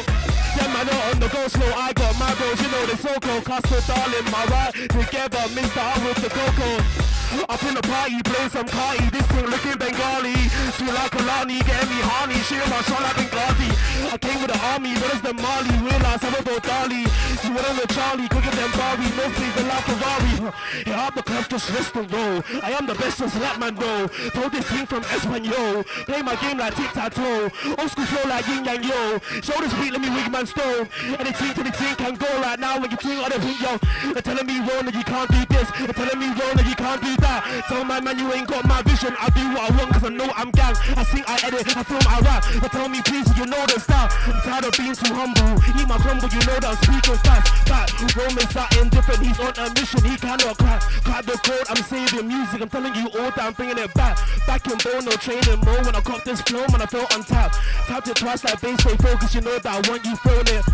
S9: them man not on the go slow, I got my bros, you know they so cold, custard darling, my right, together, Mr. I with the cocoa. Up in the party, playing some party. This thing looking Bengali. Sweet like Kalani, getting me honey. Shit my shot like Benghazi. I came with the army, but it's the Mali. Realize I'm about Dali. You on the Charlie, cooking them Barbie. Mostly the La Ferrari. Yeah, I'm the club, just rest and roll. I am the best, just let man know. Told this team from Espanol. Play my game like tic-tac-toe. Old school flow like yin yang yo. Show this beat, let me wig man stone. Anything to the team can go right now when you think of the thing, yo. They're telling me wrong that you can't do this. They're telling me wrong that you can't do that. Tell my man you ain't got my vision. I do what I want cause I know I'm gang. I sing, I edit, I film, I rap. They tell me please, you know the style. I'm tired of being too humble. Eat my crumble, you know that I'm speaking fast. Back, Roman's something different. He's on a mission, he cannot crack. Crack the code, I'm saving music. I'm telling you all that I'm bringing it back. Back in bone, no training more. When I caught this flow, man, I felt untapped. Tapped it twice like bass, stay focused. You know that I want you feeling it.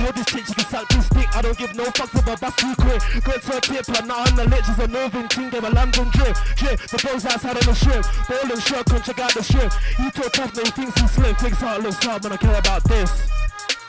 S9: Tell this chick she can suck this dick. I don't give no fucks about too quick. Good to a tip, but not on the lit. She's a northern team, give a London drip. Drip, the bros outside on the strip. Ball shirt, can't check out the strip. You talk tough, no, he thinks he's slim. Thinks hard, looks hard, man, I care about this.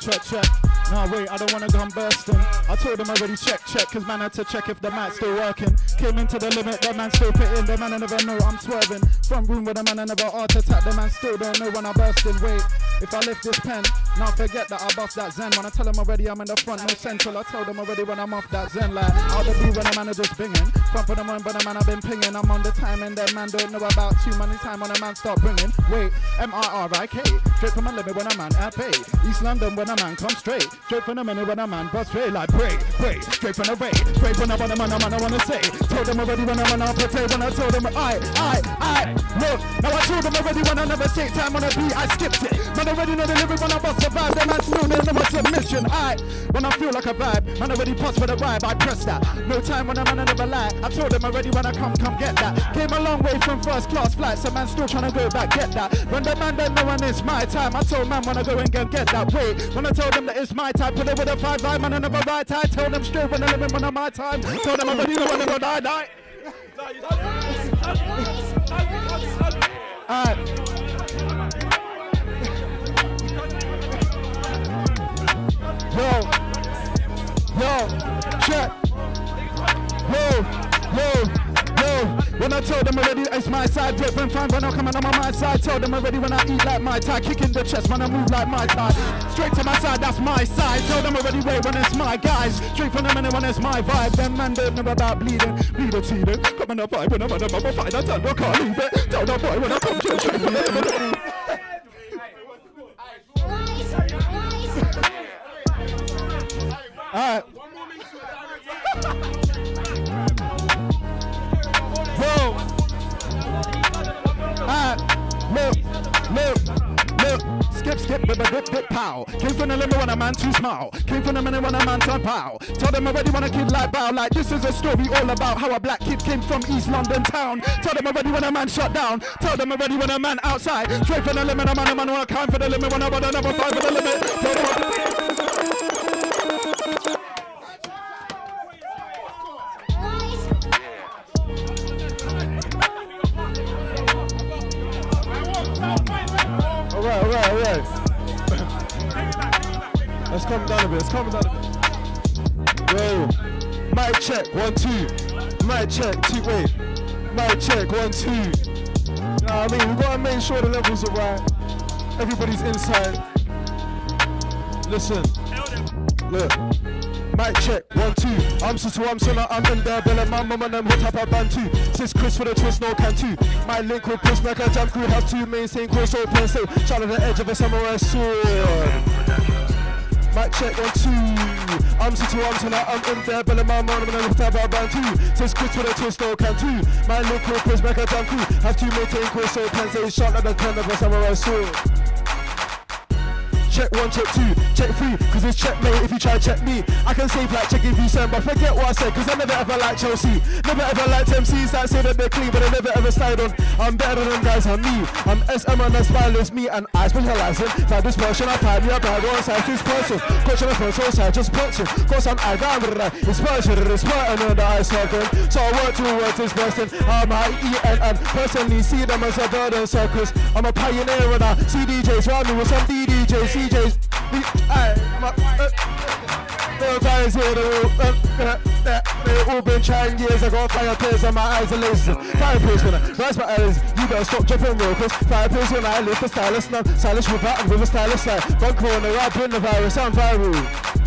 S6: Check, check. No, wait, I don't wanna come bursting. I told them already check, check, cause man had to check if the mat's still working. Came into the limit, the man still put in, the man I never know I'm swerving. Front room with the man I never heart attack, the man still don't know when I'm bursting. Wait, if I lift this pen, now forget that I bust that zen. When I tell them already I'm in the front, no central. I tell them already when I'm off that zen. Out the blue when the man are just binging. Front for the man, but the man I've been pinging. I'm on the time and that man don't know about too money time when a man start bringing. Wait, M-I-R-I-K. Straight from a limit when a man I pay. East London when a man come straight. Straight from the minute when a man bust straight like break, break. Straight from the way. Straight when I want a man, a man I wanna say. Told them already when I'm on a play. When I told them I, I, I. Look, now I told them
S4: them already when I never take time on a beat, I skipped it. Man already know the lyric when I bust the vibe, then man still know my submission. I, when I feel like a vibe, man already pause for the vibe, I press that. No time when I'm on never lie. I told them already when I come, come get that. Came a long way from first class flight, so man still trying to go back, get that. When the man don't know when it's my time, I told man when I go and go get that. Wait, when I told them that it's my time, put it with a five vibe, man I never right. I told them straight when I live when I'm my time. Told them already know when I go die, die. Alright. Yo, yo, check. Yo, yo, yo. When I told them already it's my side, drip and fine when I come on my side. Told them already when I eat like my tie, kick in the chest when I move like my tie. Straight to my side, that's my side. Told them already wait when it's my guys. Straight from the minute when it's my vibe. Them man don't know about bleeding, bleed or teething. Come on the vibe when I'm on a mother fight, I tell I can't leave it. Tell the boy when I come to straight from the Alright. Skip, bip, bip, bip, pow. Came from the limit when a man too smile. Came from the minute when a man turn pow. Tell them already when a kid like bow. Like this is a story all about how a black kid came from East London town. Tell them already when a man shut down. Tell them already when a man outside. Straight from the limit, a man, a man wanna climb for the limit when I want another fight for the limit. Down a bit. Down a bit. Yo, mic check, one, two. Mic check, two, wait. Mic check, one, two. You know what I mean? We gotta make sure the levels are right. Everybody's inside. Listen, look. Mic check, one, two. I'm so to I'm so I'm in there, Bella, my mum and them hot up a band too. Sis Chris for the twist, no can too. My link with Chris Mac and Jam Crew have two main same course open, so shout at the edge of a samurai sword. Mic check, one, two. I'm so to I'm now I'm in there, Bella, my mum and them hot up a band too. Sis Chris for the twist, no can too. My with Chris Mac and Jam Crew have two main same course so shout at the end of a samurai sword. Check one, check two, check three, cause it's checkmate if you try to check me. I can save like checking V7, but forget what I said, cause I never ever liked Chelsea. Never ever liked MCs that say that they're clean, but they never ever slide on. I'm better than them guys, I'm me. I'm SM and that's me, and I specialize in like this version. I find me a bad one side, this person. Coach on the first whole side, just punching. Cause I'm I got that. It's person, it's person, and I circle. So I work towards this person. I'm I E N and personally see them as a burden, so I'm a pioneer and I see DJs round me with some DDJs. Aye, I'm a, uh, guys here, they all, uh, uh, uh, they all been trying years. I got fire tears and my eyes are. Fire pills I rise my eyes. You better stop jumping real fire pills when I live the stylist now. Stylish with that and with a stylist like Bunk corner, I bring the virus, I'm viral.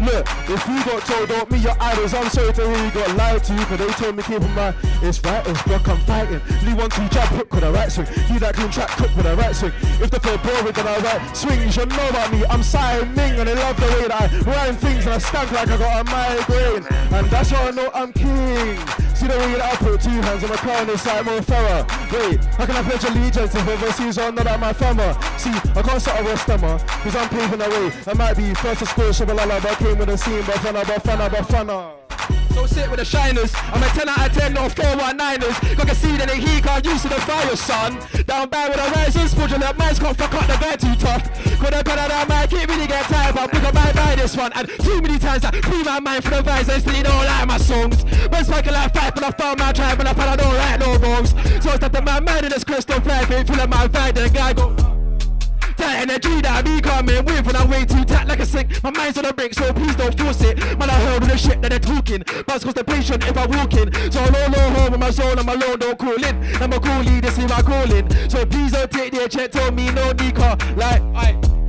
S4: Look, if you got told don't meet your idols, I'm sorry to hear you got lied to, but they told me keep in mind. It's right, it's block, I'm fighting. Lee one two jab hook with a right swing. You that clean track cook with a right swing. If the flow boring, then I right swing. You should know about me. I'm Simon Ming and they love the way that I rhyme things and I stank like I got a migraine. And that's how I know I'm king. See the way that I put two hands on my crown is like more thorough. Wait, how can I pledge allegiance if overseas or not at my fammer? See, I can't start a stammer, cause I'm paving the way. I might be first to score, shabalala, but I came with a scene, but funna, but funna, but funna. So sit with the shiners. I'm a 10 out of 10, not 4 1-9ers. Got a seed and a he can't use to the fire, son. Down bad with the risers, That minds can't fuck up the guy too tough. Could have pen of that man, can't really get tired, but we got my buy this one. And too many times that free my mind for the visors, still you don't like my songs. But spiking like fight, but I found my tribe, and I found I don't write no wrongs. So it's that man mind in this crystal flag, ain't of my vibe, the guy go. That energy that I be coming with when I'm way too tight like a sink. My mind's on the brink, so please don't force it. Man, I heard all the shit that they're talking. Buzz constipation if I walk in. So low, low, home with my soul, I'm alone, don't call in. I'm a coolie, this is my calling. So please don't take their check, tell me no need car. Like, I.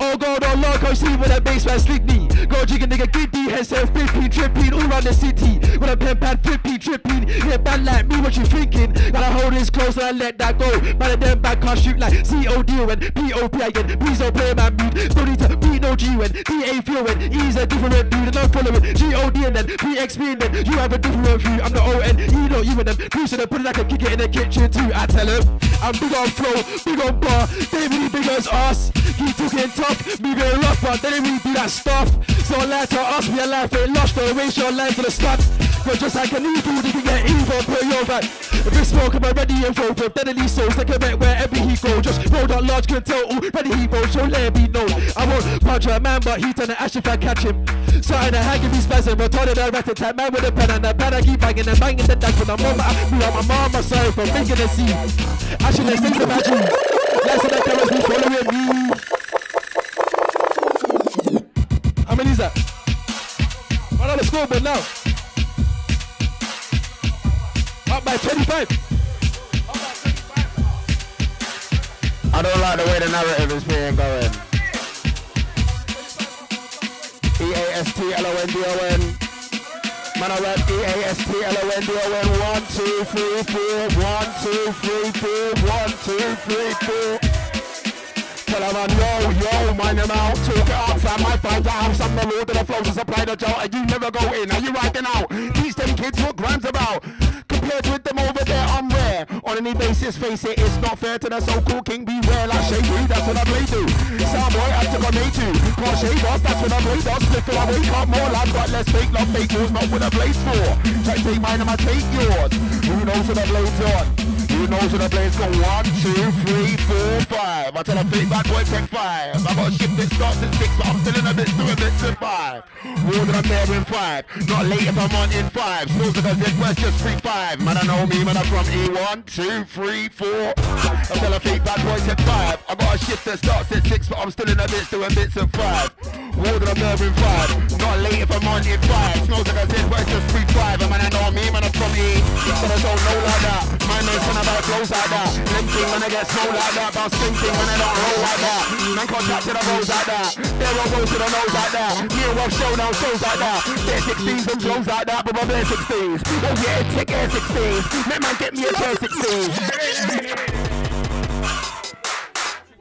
S4: Oh god, oh lord, go see with a baseman slick knee. Go jigga nigga, giddy, head set, flipping, tripping, all around the city. With a pen pad, flipping, tripping. Yeah, bad like me, what you thinking? Gotta hold this close and I let that go. Man, of them back can't shoot like COD when POP again. Please don't play my mood. Don't need to beat no G when DA feel when E's a different dude and I'm following GOD and then PXP and then you have a different view. I'm the O N E, not you and them. Please should have put it like a kick it in the kitchen too. I tell him.
S8: I'm big on flow, big on bar. Really big as us. Keep talking tough, be moving rough, but they don't really do that stuff. So lie to us, are life ain't lost. Don't waste your life to the stunt. But just like an evil, they can get evil, put your back. This smoke, I'm ready and full for deadly souls. They can bet wherever he go. Just roll that large, can tell already he goes. So let it be known. I won't punch a man, but he turn the ash if I catch him. so Starting to hang me spasm, retarded a rat attack. Man with a pen and a pen, I keep banging and banging the deck. When I'm on my, me on my mama, sorry for making a scene. Actually, let's take the magic. Let's let the cameras be following me. Scoreboard now. Up by 25.
S10: I don't like the way the narrative is being going. E A S T L O N D O N. Man, I rap E A S T L O N D O N. One, two, three, four. One, two, three, four. One, two, three, four. Tell a man, yo, yo, mind your mouth, talk it fam, might find out some the load of the flows to supply the jolt, and you never go in, are you writing out? Teach them kids what grams about. Compared with them over there, I'm rare. On any basis, face it, it's not fair to the so-called king. Beware, like Shay do, that's what I play to. Soundboy, I took on too. Can't shade us, that's what I play does. Split till I wake up more lad, but let's fake love, fake yours, not with a blade's for. Try to take mine and I take yours. Who knows what the blade's on? Who knows what the blades go? One, two, three, four, five. I tell a fake bad boy take five. I got a shift that starts at six, but I'm still in a bit, doing bits at five. More than I'm there in five. Not late if I'm on in five. Smells like a dead west, just three five. Man, I know me, man, I'm from E. One, two, three, four. I tell a fake bad boy take five. I got a shift that starts at six, but I'm still in a bit, doing bits at five. More than I'm there in five. Not late if I'm on in five. Smells like dead west, just three five. And man, I know me, man, I'm from E. But I don't know like that. My name's son about flows like that. Linking when I get snow like that. Bounce thinking when I don't roll like that. Man contract to the rolls like that. They're all to the nose like that. Me and Rob showdown shows like that. They're 16s and flows like that, but my bare 16s. Oh yeah, tick air 16s. Let man get me a pair 16s.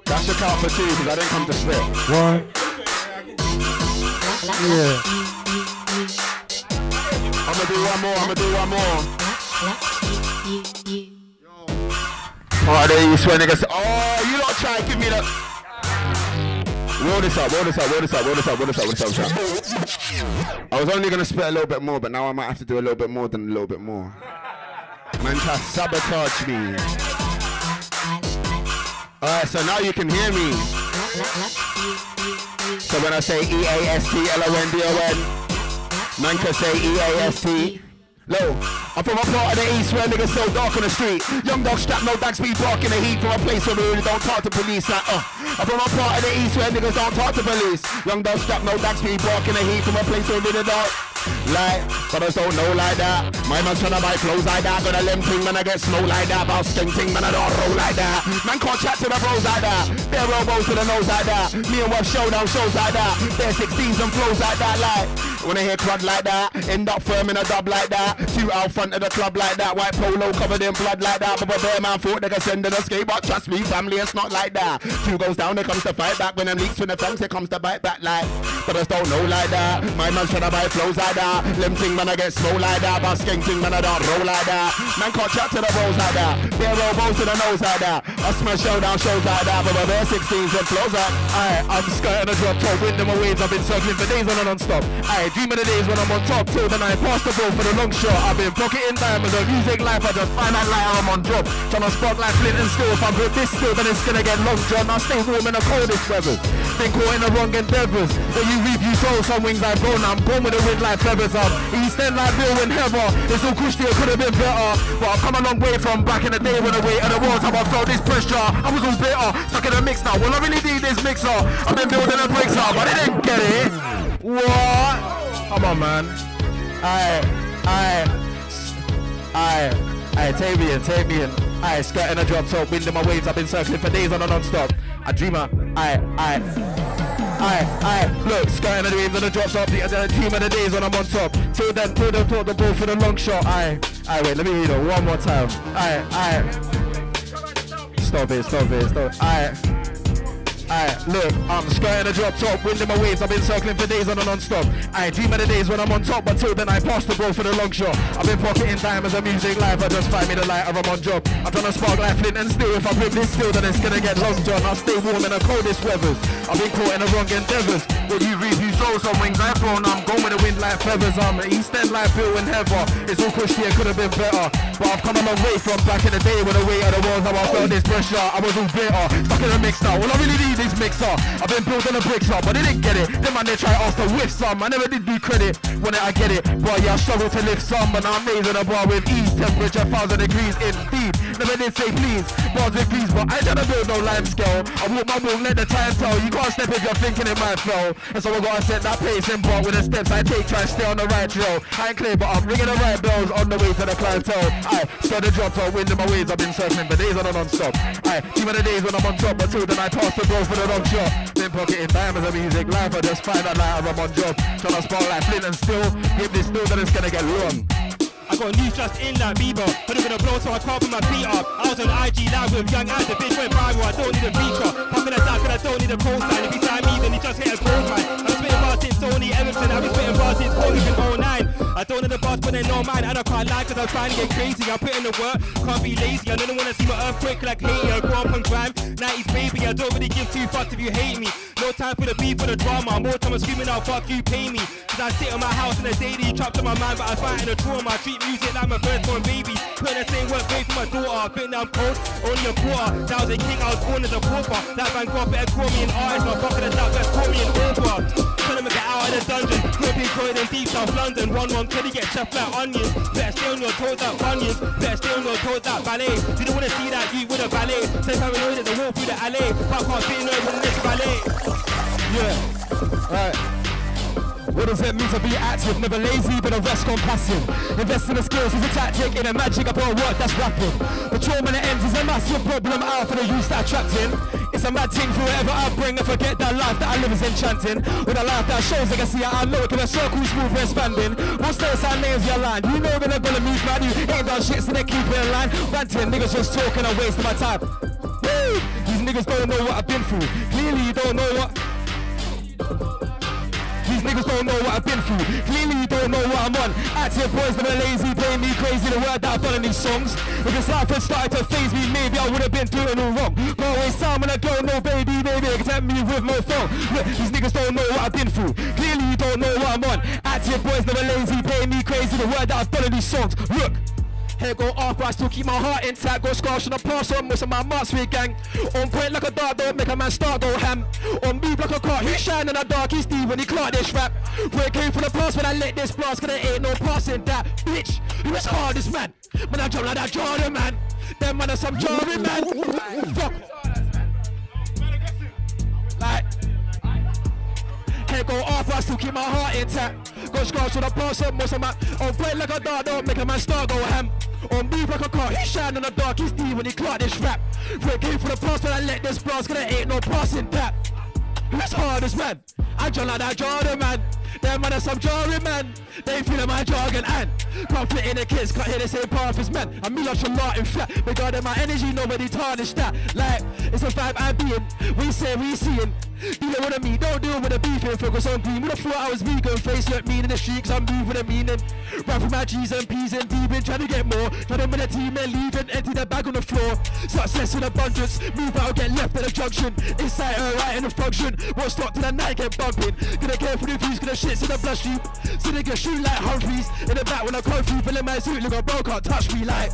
S10: That's the count for two because I didn't come to spit.
S4: One. Yeah.
S10: I'ma do one more, I'ma do one more. Oh, there you swear niggas. Oh, you don't try to give me the. Roll this up, roll this up, roll this up, roll this up, roll this up, roll this up. Roll this up. I was only gonna spit a little bit more, but now I might have to do a little bit more than a little bit more. Man, try sabotage me. Alright, so now you can hear me. So when I say E A S T L O N D O N, man can say E A S T. Low, I'm from a part of the east where niggas so dark on the street. Young dog strap, no back speed, bark in the heat from a place where we really don't talk to police. Like, uh. I'm from a part of the east where niggas don't talk to police. Young dog strap, no back speed, bark in the heat from a place where we really don't. Like, I don't know like that. My man's tryna buy clothes like that. Got a limb thing, man, I get snow like that. Bout stink thing, man, I don't roll like that. Man can't chat to the bros like that. Bare elbows to the nose like that. Me and Web showdown shows like that. Bare 16s and flows like that. Like, when I hear crud like that, end up firm in a dub like that. Two out front of the club like that. White polo covered in blood like that. But a bare man thought they could send an escape, but trust me, family, it's not like that. Two goes down, it comes to fight back. When them leaks when the fangs, it comes to bite back like. I don't know like that. My man's tryna buy flows like that. Limb thing, man, I get slow like that. But skink thing, man, I don't roll like that. Man can't chat to the bros like that. Bare elbows to the nose like that. I smash showdown shows like that. But my bare 16s and flows like. Aye, I'm skirting a drop top, wind in my waves. I've been circling for days on a non-stop. Aye, dream of the days when I'm on top. Till the night, pass the ball for the long shot. I've been pocketing diamonds on music life. I just find out like I'm on drop. Tryna spark like flint and steel. If I grip this still, then it's gonna get long drawn. I stay warm in the coldest weathers. Been caught in the wrong endeavors. When you reap, you sow. Some wings I've grown. I'm born with the wind like feathers. I'm East End like Bill and Heather. It's all cushy, it could have been better. But I've come a long way from back in the day when the weight of the world time I felt this pressure. I was all bitter, stuck in a mix now. Well, I really need this mixer. I've been building a bricks up, but I didn't get it. What? Come on, man. Aye, aye, aye, aye, take me in, take me in. Aye, skirting a drop top, wind in my waves. I've been circling for days on a non-stop. I dreamer, aye, aye. Aye, aye, look, skirting the waves on the drop top, the, the team of the days when I'm on top. Till then, till then, talk the ball for the long shot. Aye, aye, wait, let me hear it one more time. Aye, aye. Stop it, stop it, stop. Aye.
S8: Aye, look, I'm skirting a drop top, winding my waves. I've been circling for days on a non-stop. I dream of the days when I'm on top, but till then I pass the ball for the long shot. I've been pocketing time as a music life. I just find me the light of I'm on job. I'm trying to spark like flint and steel. If I grip this still, then it's gonna get long, John. I'll stay warm in the coldest weathers. I've been caught in the wrong endeavors. What you reap, you sow some wings I've grown. I'm going with the wind like feathers. I'm an East End like Bill and Heather. It's all cushy, it could have been better. But I've come a long way from back in the day when the weight of the world, how I felt this pressure. I was all bitter, stuck in a mixer. All I really need is mixer. I've been building a brick up, but they didn't get it. Them man, they try after with some. I never did do credit when I get it. But yeah, I struggle to lift some, but I'm raising the bar with ease. Temperature thousand degrees indeed. Never did say please, bars please, but I ain't gonna build no lime scale. I walk my walk, let the time tell. You can't step if you're thinking it might fail. And so I gotta set that pace and bar with the steps I take, try to stay on the right trail. I ain't clear, but I'm ringing the right bells on the way to the clientele. I spread the drop top, wind in my ways. I've been circling for days on a non-stop. I even the days when I'm on top, but till then I pass the ball for the long shot. Been pocketing diamonds of music life. I just find that light I'm on job. To spark like flint and steel. Give this still, then it's gonna get long.
S7: I got news just in like Bieber. But I'm gonna blow so I can't put my feet up. I was on IG live with young and the bitch went viral. I don't need a feature. A down cause I don't need a cosign. If he sign me, then he just hit a gold mine. I'm spitting bars since Tony Emerson. I've been spitting bars since Holy in 09. I don't know the bars, but they know mine. And I can't lie cause I'm trying to get crazy. I put in the work, can't be lazy. I don't wanna see my earthquake like Haiti. I grow up on grime, 90s baby. I don't really give two fucks if you hate me. No time for the beef for the drama. More time I'm screaming out, fuck you, pay me. Cause I sit in my house in the daily, trapped in my mind, but I fight in a trauma. I treat music like my firstborn baby. Putting the same work great for my daughter. Think I'm cold, only a quarter. That was a king, I was born as a pauper. That Van Gogh better call me an artist. My pocket is that best call me an author. Tell him to get out of the dungeon. Groping Croydon in deep South London. One one, could he get chef like onions? Better stay on your toes like bunions. Better stay on your toes like ballet. Didn't wanna see that you with a ballet. Say paranoid as a walk through the alley. But I can't fit no one in this ballet.
S8: Yeah. Alright. What does it mean to be active? Never lazy, but a rest gone passive. Invest in the skills is a tactic, in a magic, I put a work that's rapid. The trauma that ends is a massive problem out for the youth that I trapped in. It's a mad thing for whatever I bring and forget that life that I live is enchanting. With a life that shows I can see how I know it in a circle smooth and expanding. Most states I names your line. You know when they're gonna move man, you ain't done shit so they keep it in line. Ranting, niggas just talking and wasting my time. Woo! These niggas don't know what I've been through. Clearly you don't know what niggas don't know what I've been through. Clearly you don't know what I'm on. Active boys that are lazy, playing me crazy. The word that I've done in these songs. If this life had started to phase me, maybe I would have been doing all wrong. But always time when I go, no baby, baby, can tempt me with no phone. Look, these niggas don't know what I've been through. Clearly you don't know what I'm on. Active boys that are lazy, playing me crazy. The word that I've done in these songs. Look. Here go off, but I still keep my heart intact. Go scars on the pass on most of my marks sweet gang. On point like a dart, don't make a man start go ham. On beat like a car, who's shine in the dark? He's Steve when he clock this rap. Where it came from the past when I let this blast, cause there ain't no passing that. Bitch, who is hardest man? Man, I jump like that Jordan man. Them man are some Jordan man. Fuck. Go off, but I still keep my heart intact. Go scars on the pass on most of my. On point like a dart, don't make a man start go ham. On move like a car, he shine in the dark, he's Steve when he clock this rap. It came from the past when I let this blast, cause there ain't no passing that. Who's hardest man? I jump like that Jordan man. Them man are some jarring man. They feeling my jargon and fit in the kids, can't hear the same path as men. I'm me like in flat. Regarding my energy, nobody tarnish that. Like, it's a vibe I'm being. We say we seeing. Dealing with a me, don't deal with the beefing. Focus on green. Would have thought I was vegan. Face look mean in the streets. I'm moving the meaning. Run for my G's and P's and deep in. Trying to get more. Trying to the team and leave and empty the bag on the floor. Success in abundance. Move out, get left at the junction. Inside her, right in the function. Won't stop till the night get bumping. Gonna care for the views, gonna shits in the bloodstream. So they can shoot like Humphreys. In the back when I come through, feeling my suit. Look, a bro can't touch me like.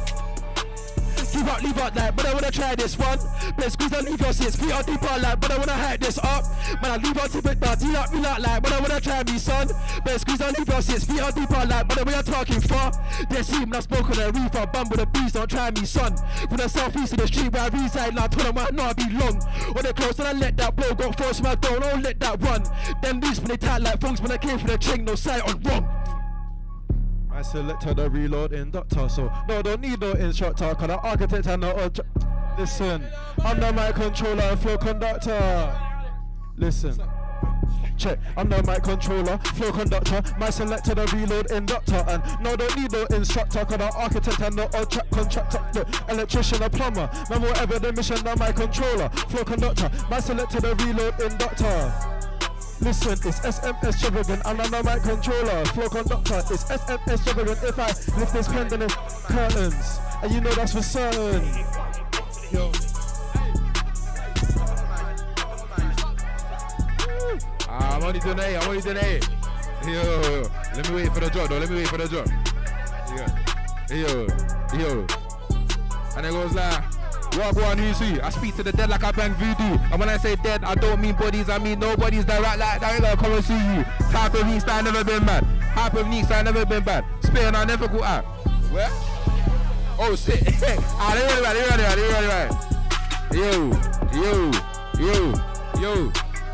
S8: Give up, leave up like, but I wanna try this one. Better squeeze and leave your seats, feet on deep on like, but I wanna hype this up. Man, I leave on tip it down, deal up, not like, but I wanna try me, son. Better squeeze and leave your seats, feet on deep on like, but we are talking for. They see me, I spoke on a reefer, bum with a beast, don't try me, son. From the southeast of the street where I reside, now told them I not be long. When they close, and I let that blow go first, my don't, don't let that run. Them loose when they tight like phones when I came for the chain, no sight on wrong. I selected the reload inductor, so no, don't need no instructor, cause the architect and the object. Listen, I'm the mic controller and flow conductor. Listen.
S4: Check, I'm the mic controller, flow conductor, my selector, the reload inductor. And no, don't need no instructor, cause the architect and the odd track contractor, the electrician, a plumber. Man, whatever the mission, the mic controller, flow conductor, my selector, the reload inductor. Listen, it's SMS extravagant, and I'm mic controller, flow conductor. It's SMS extravagant if I lift this pen, then the curtains, and you know that's for certain. Yo.
S5: Ah, I'm only doing A, I'm only doing A. Yo, let me wait for the drop though, let me wait for the drop. Yo, yo, yo. And it goes like, what on, who's who? I speak to the dead like I bang voodoo. And when I say dead, I don't mean bodies, I mean nobody's that like that ain't come and see you. Type of that I never been mad. Type of that I never been bad. Spitting I never go out. Where? Oh shit. *laughs* ah, they ready, they ready, they ready, right. Yo, yo, yo, yo,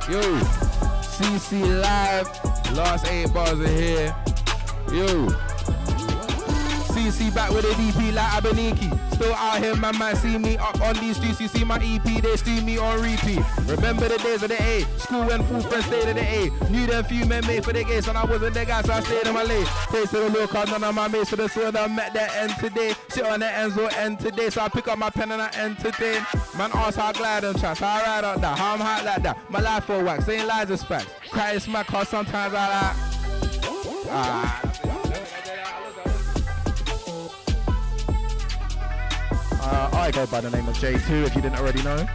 S5: yo. CC live. Last eight bars are here. Yo. CC back with a DP like Abaniki. Still out here, man, man, see me up on these streets. You see my EP, they see me on repeat. Remember the days of the A. School when full friends stayed at the A. Knew them few men made for the gates, and I wasn't the guy, so I stayed in my lane. Face to the card, none of my mates for the sword. I met the end today. Shit on the ends will end today, so I pick up my pen and I entertain. Man, ask how I glide on tracks, how I ride out that, how I'm hot like that. My life for wax, ain't lies is facts. Cry my cause, sometimes I like. Ah. Uh, I go by the name of J2 if you didn't already know.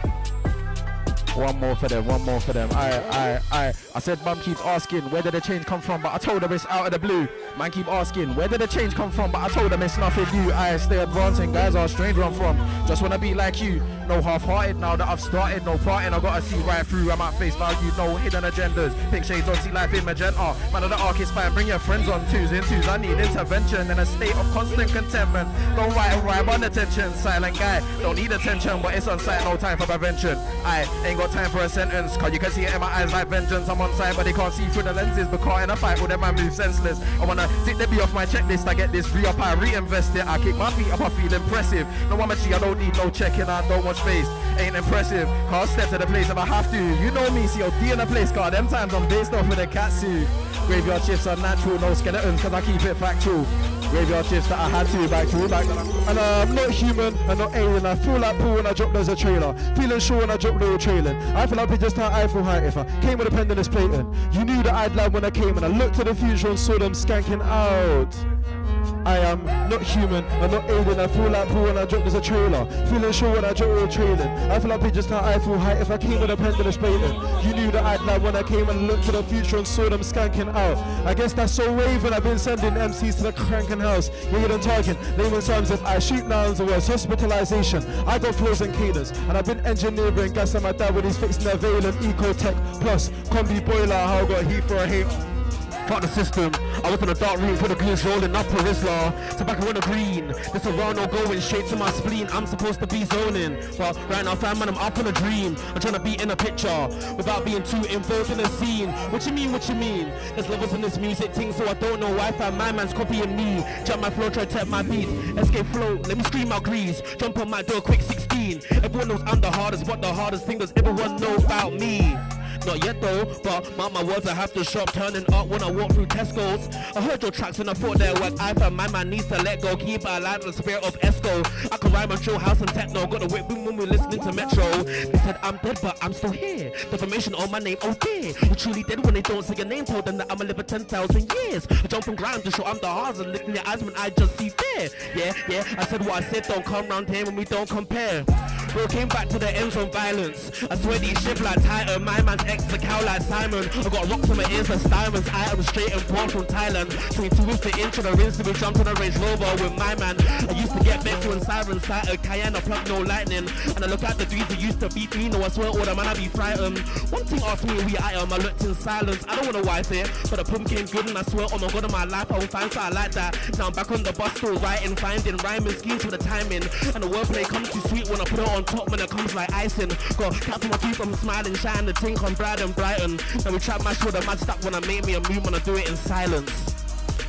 S5: One more for them, one more for them. I, I, I, I said mum keeps asking where did the change come from, but I told her it's out of the blue. Man keep asking where did the change come from, but I told them it's nothing new. I stay advancing, guys are strange where I'm from. Just wanna be like you, no half-hearted now that I've started, no parting. I gotta see right through. I'm at face value, no hidden agendas. Pink shades on, see life in magenta. Man of the arc is fine, bring your friends on twos in twos. I need intervention in a state of constant contentment. Don't write a rhyme on attention, silent guy. Don't need attention, but it's on site, no time for prevention. I ain't got time for a sentence, cause you can see it in my eyes like vengeance. I'm on side, but they can't see through the lenses. But caught in a fight with them, I move senseless. I wanna take the B off my checklist. I get this re up, I reinvest it. I kick my feet up, I feel impressive. No one I don't need no checking, I don't watch face. Ain't impressive. Can't step to the place if I have to. You know me, COD in the place, God. Them times I'm based off with a cat suit. Graveyard shifts are natural, no skeletons, cause I keep it factual. Graveyard shifts that I had to be back to back. And uh, I'm not human, I'm not alien. I feel like Paul when I drop there's a trailer. Feeling sure when I drop little trailing. I feel like just how I feel high if I came with a pen and plating. You knew that I'd land when I came and I looked to the future and saw them skanking out. I am not human, I'm not alien. I feel like Paul when I drop there's a trailer. Feeling sure when I drop little trailing. I feel like just how I feel high if I came with a pen and this plating. You knew that I'd land when I came and looked to the future and saw them skanking out. I guess that's so raving. I've been sending MCs to the cranking house. Younger than talking, naming times if I shoot nouns the words hospitalization. I got flows and cadence, and I've been engineering gas on my dad when he's fixing the Vaillant ecoTEC Plus combi boiler. How I got heat for a hate. Fuck the system. I was in a dark room for the goons rolling up a Rizla. Tobacco on the green. This a round no going straight to my spleen. I'm supposed to be zoning. But right now, fam, man, I'm up on a dream. I'm trying to be in a picture without being too involved in the scene. What you mean, what you mean? There's levels in this music thing, so I don't know why, fam. My man's copying me. Jump my flow, try tap my beats. Escape flow, let me scream out grease. Jump on my door, quick 16. Everyone knows I'm the hardest. What the hardest thing does everyone know about me? Not yet though, but mark my words, I have to shop turning up when I walk through Tesco's. I heard your tracks and I thought they were I found my man needs to let go, keep alive the spirit of Esco. I can rhyme on show house and techno, got a whip boom when we're listening to Metro. They said I'm dead, but I'm still here. Defamation on my name, oh dear. You're truly dead when they don't say your name, told them that I'ma live for 10,000 years. I jump from ground to show I'm the hardest, and looking your eyes when I just see fear. Yeah, yeah, I said what I said, don't come round here when we don't compare. Bro came back to the ends from violence. I swear these shit like Titan. My man's ex the cow like Simon. I got rocks on my ears like diamonds. I am straight and born from Thailand. Between two weeks the intro, the rinse, we jumped on a Range Rover with my man. I used to get back to in sirens, sighted Cayenne, I plug no lightning. And I look at the dudes who used to beat me. No, I swear all the man I be frightened. One thing asked me we I am. I looked in silence. I don't wanna wipe it, but the pump came good and I swear, oh my god, in my life I will find something like that. Now I'm back on the bus, still writing, finding rhyming schemes for the timing. And the wordplay comes too sweet when I put it on top when it comes like icing. Got cap to my teeth, I'm smiling, shine the tink on bright and brighten. Now we mash with a mad stuck when I make me a move, when I do it in silence.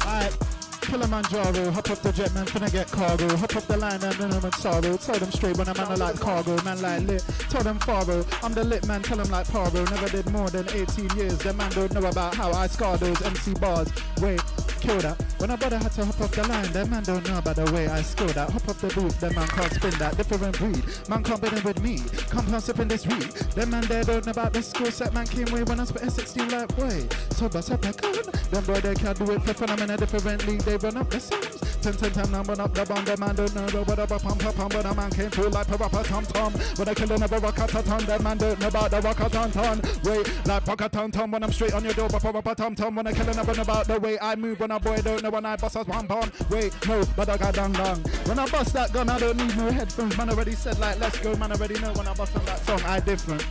S5: Alright.
S6: Kilimanjaro, hop up the jet, man, finna get cargo. Hop up the line and then I'm in sorrow. Tell them straight when a man I like cargo, man like lit. Tell them faro, I'm the lit man, tell them like paro. Never did more than 18 years. The man don't know about how I scar those MC bars. Wait, kill that. When a brother had to hop off the line, that man don't know about the way I score that. Hop off the booth, that man can't spin that. Different breed, man can't in with me. Come on, sipping this weed. Them man there don't know about the skill set, man came way when I spit a 16 like way. So up a gun. Them boy they can't do it for fun. I'm in a different league, they run up the songs. Ten ten ten, I'm run up the bomb. The man don't know what about pump pump pump. But a man came through like a rapper tom tom. When I kill another rock a ton, that man don't know about the rock a ton ton. Wait, like rock a ton ton. When I'm straight on your door, but rapper tom tom. When I kill another about the way I move. When a boy don't know when I bust us one pound. Wait, no, but I got dang dang. When I bust that gun, I don't need no headphones. Man already said like let's go. Man already know when I bust on that song, I different.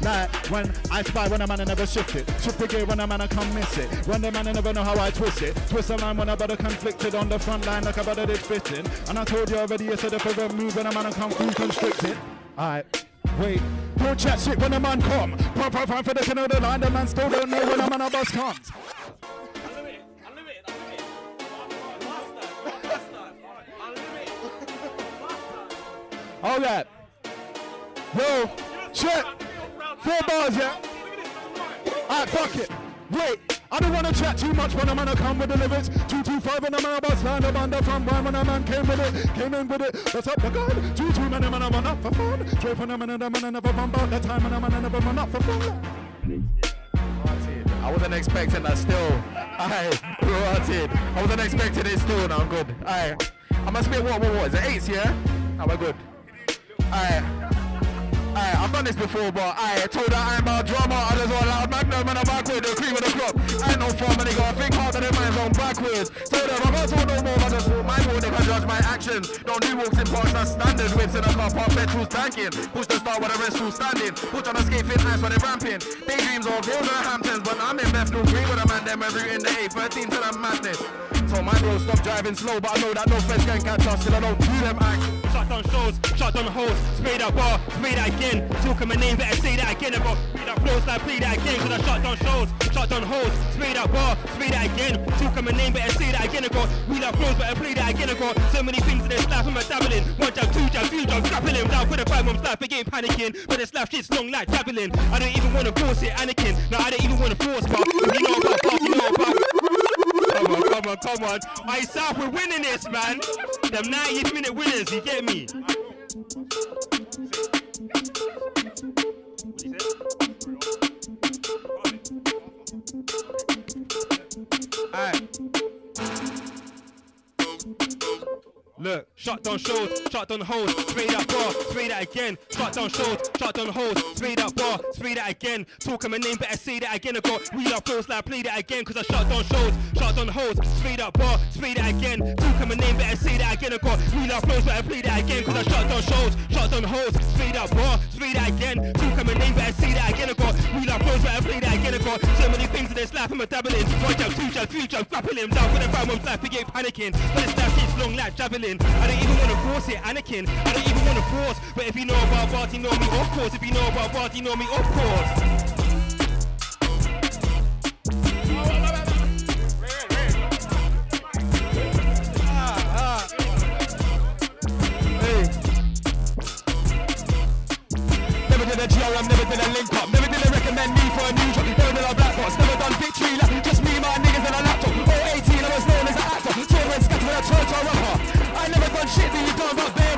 S6: Like when I spy when a man I never shift it. Shift the gear when a man I come miss it. Run the man I never know how I twist it. Twist the line when I better conflicted on the front line like a better did fitting. And I told you already it's a different move when a man I come through constricted. Alright. Wait, don't chat shit when a man come. Pump, pump for the can of the line. The man still don't know when a man a bus comes. Oh, All right. Yo, check. Four bars, yeah? Alright, fuck it. Wait, I don't wanna chat too much when a man a come with the lyrics. 225 when a man a bust line up under from one when a man came with it, came in with it. That's up the gun. Two two man a man a run up for fun. Straight from the man and the man a never run about the time when a man a never run up for fun.
S5: I wasn't expecting that still. Aye, rotted. I wasn't expecting it still. Now I'm good. Aye. I must be what, what, what? Is it eights, yeah? Now we're good. Aye. Aye, I've done this before, but I told her I'm about drama. Others are loud magnum and I'm backward, the cream of the crop. I ain't no farm and they gotta think harder than mine's on backwards. Told them I can't talk no more, but just walk my walk, they can judge my actions. Don't do walks in parks, that's standard. Whips in a car park, petrol's tanking. Push the star with the rest who's standing. Push on a skate fit ice when they're ramping. Daydreams of hills and Hamptons, but I'm in Bethnal Green with a man, them every in the A13 to the madness. So my bro stop driving slow, but I know that no feds can catch us, still I don't do them act.
S7: Shut down shows, shut down hoes, spray that bar, spray that again. Talking my name, better say that again. I got read that flows, like play that again. Cause I shut down shows, shut down hoes, spray that bar, spray that again. Talking my name, better say that again. I got read that flows, better play that again. I got so many things in this life, I'm a dabbling. One jab, two jab, three jab, grappling down for the five months life. Ain't panicking, but this life shit's long like dabbling. I don't even wanna force it, Anakin. No, I don't even wanna force, but you know about, but you know about. Come on, come on, come on. I South, we're winning this, man. Them 90th minute winners, you get me? Look, shut down shows, shut down hoes, spray that bar, spray that again. Shut down shows, shut down hoes, spray that bar, spray that again. Talking my name, better say that again. I got real up flows, like play that again. Cause I shut down shows, shut down hoes, spray that bar, spray that again. Talking my name, better say that again. I got real up flows, better play that again. Cause I shut down shows, shut down hoes, spray that bar, spray that again. Talking my name, better say that again. I got real up flows, better play that again. I got so many things in this life, I'm a dabbling. One jab, two jab, three jab, grappling down for the months life, we ain't panicking. But this life shit's long like javelin. I don't even wanna force it, Anakin. I don't even wanna force. But if you know about Barty, know me, of course. If you know about Barty, know me, of course.
S5: Never did a never did a link up, never did a recommend me for a new never did a black box, never done victory lap, just me, my niggas and a laptop. 018, I was known as an actor, tour and scatter with a church shit that you done, but bear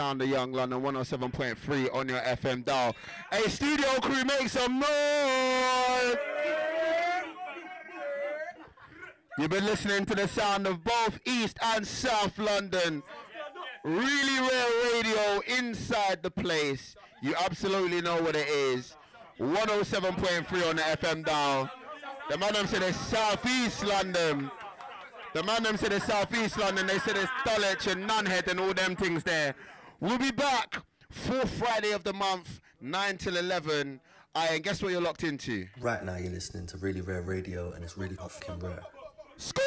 S10: Sound of Young London 107.3 on your FM dial. Hey, studio crew, make some noise! You've been listening to the sound of both East and South London. Really rare radio inside the place. You absolutely know what it is. 107.3 on the FM dial. The man them said it's Southeast London. The man them said it's Southeast London. They said it's Dulwich and Nunhead and all them things there. We'll be back fourth Friday of the month, 9 till 11. I and guess what you're locked into?
S11: Right now, you're listening to Really Rare Radio, and it's really fucking rare.
S10: School!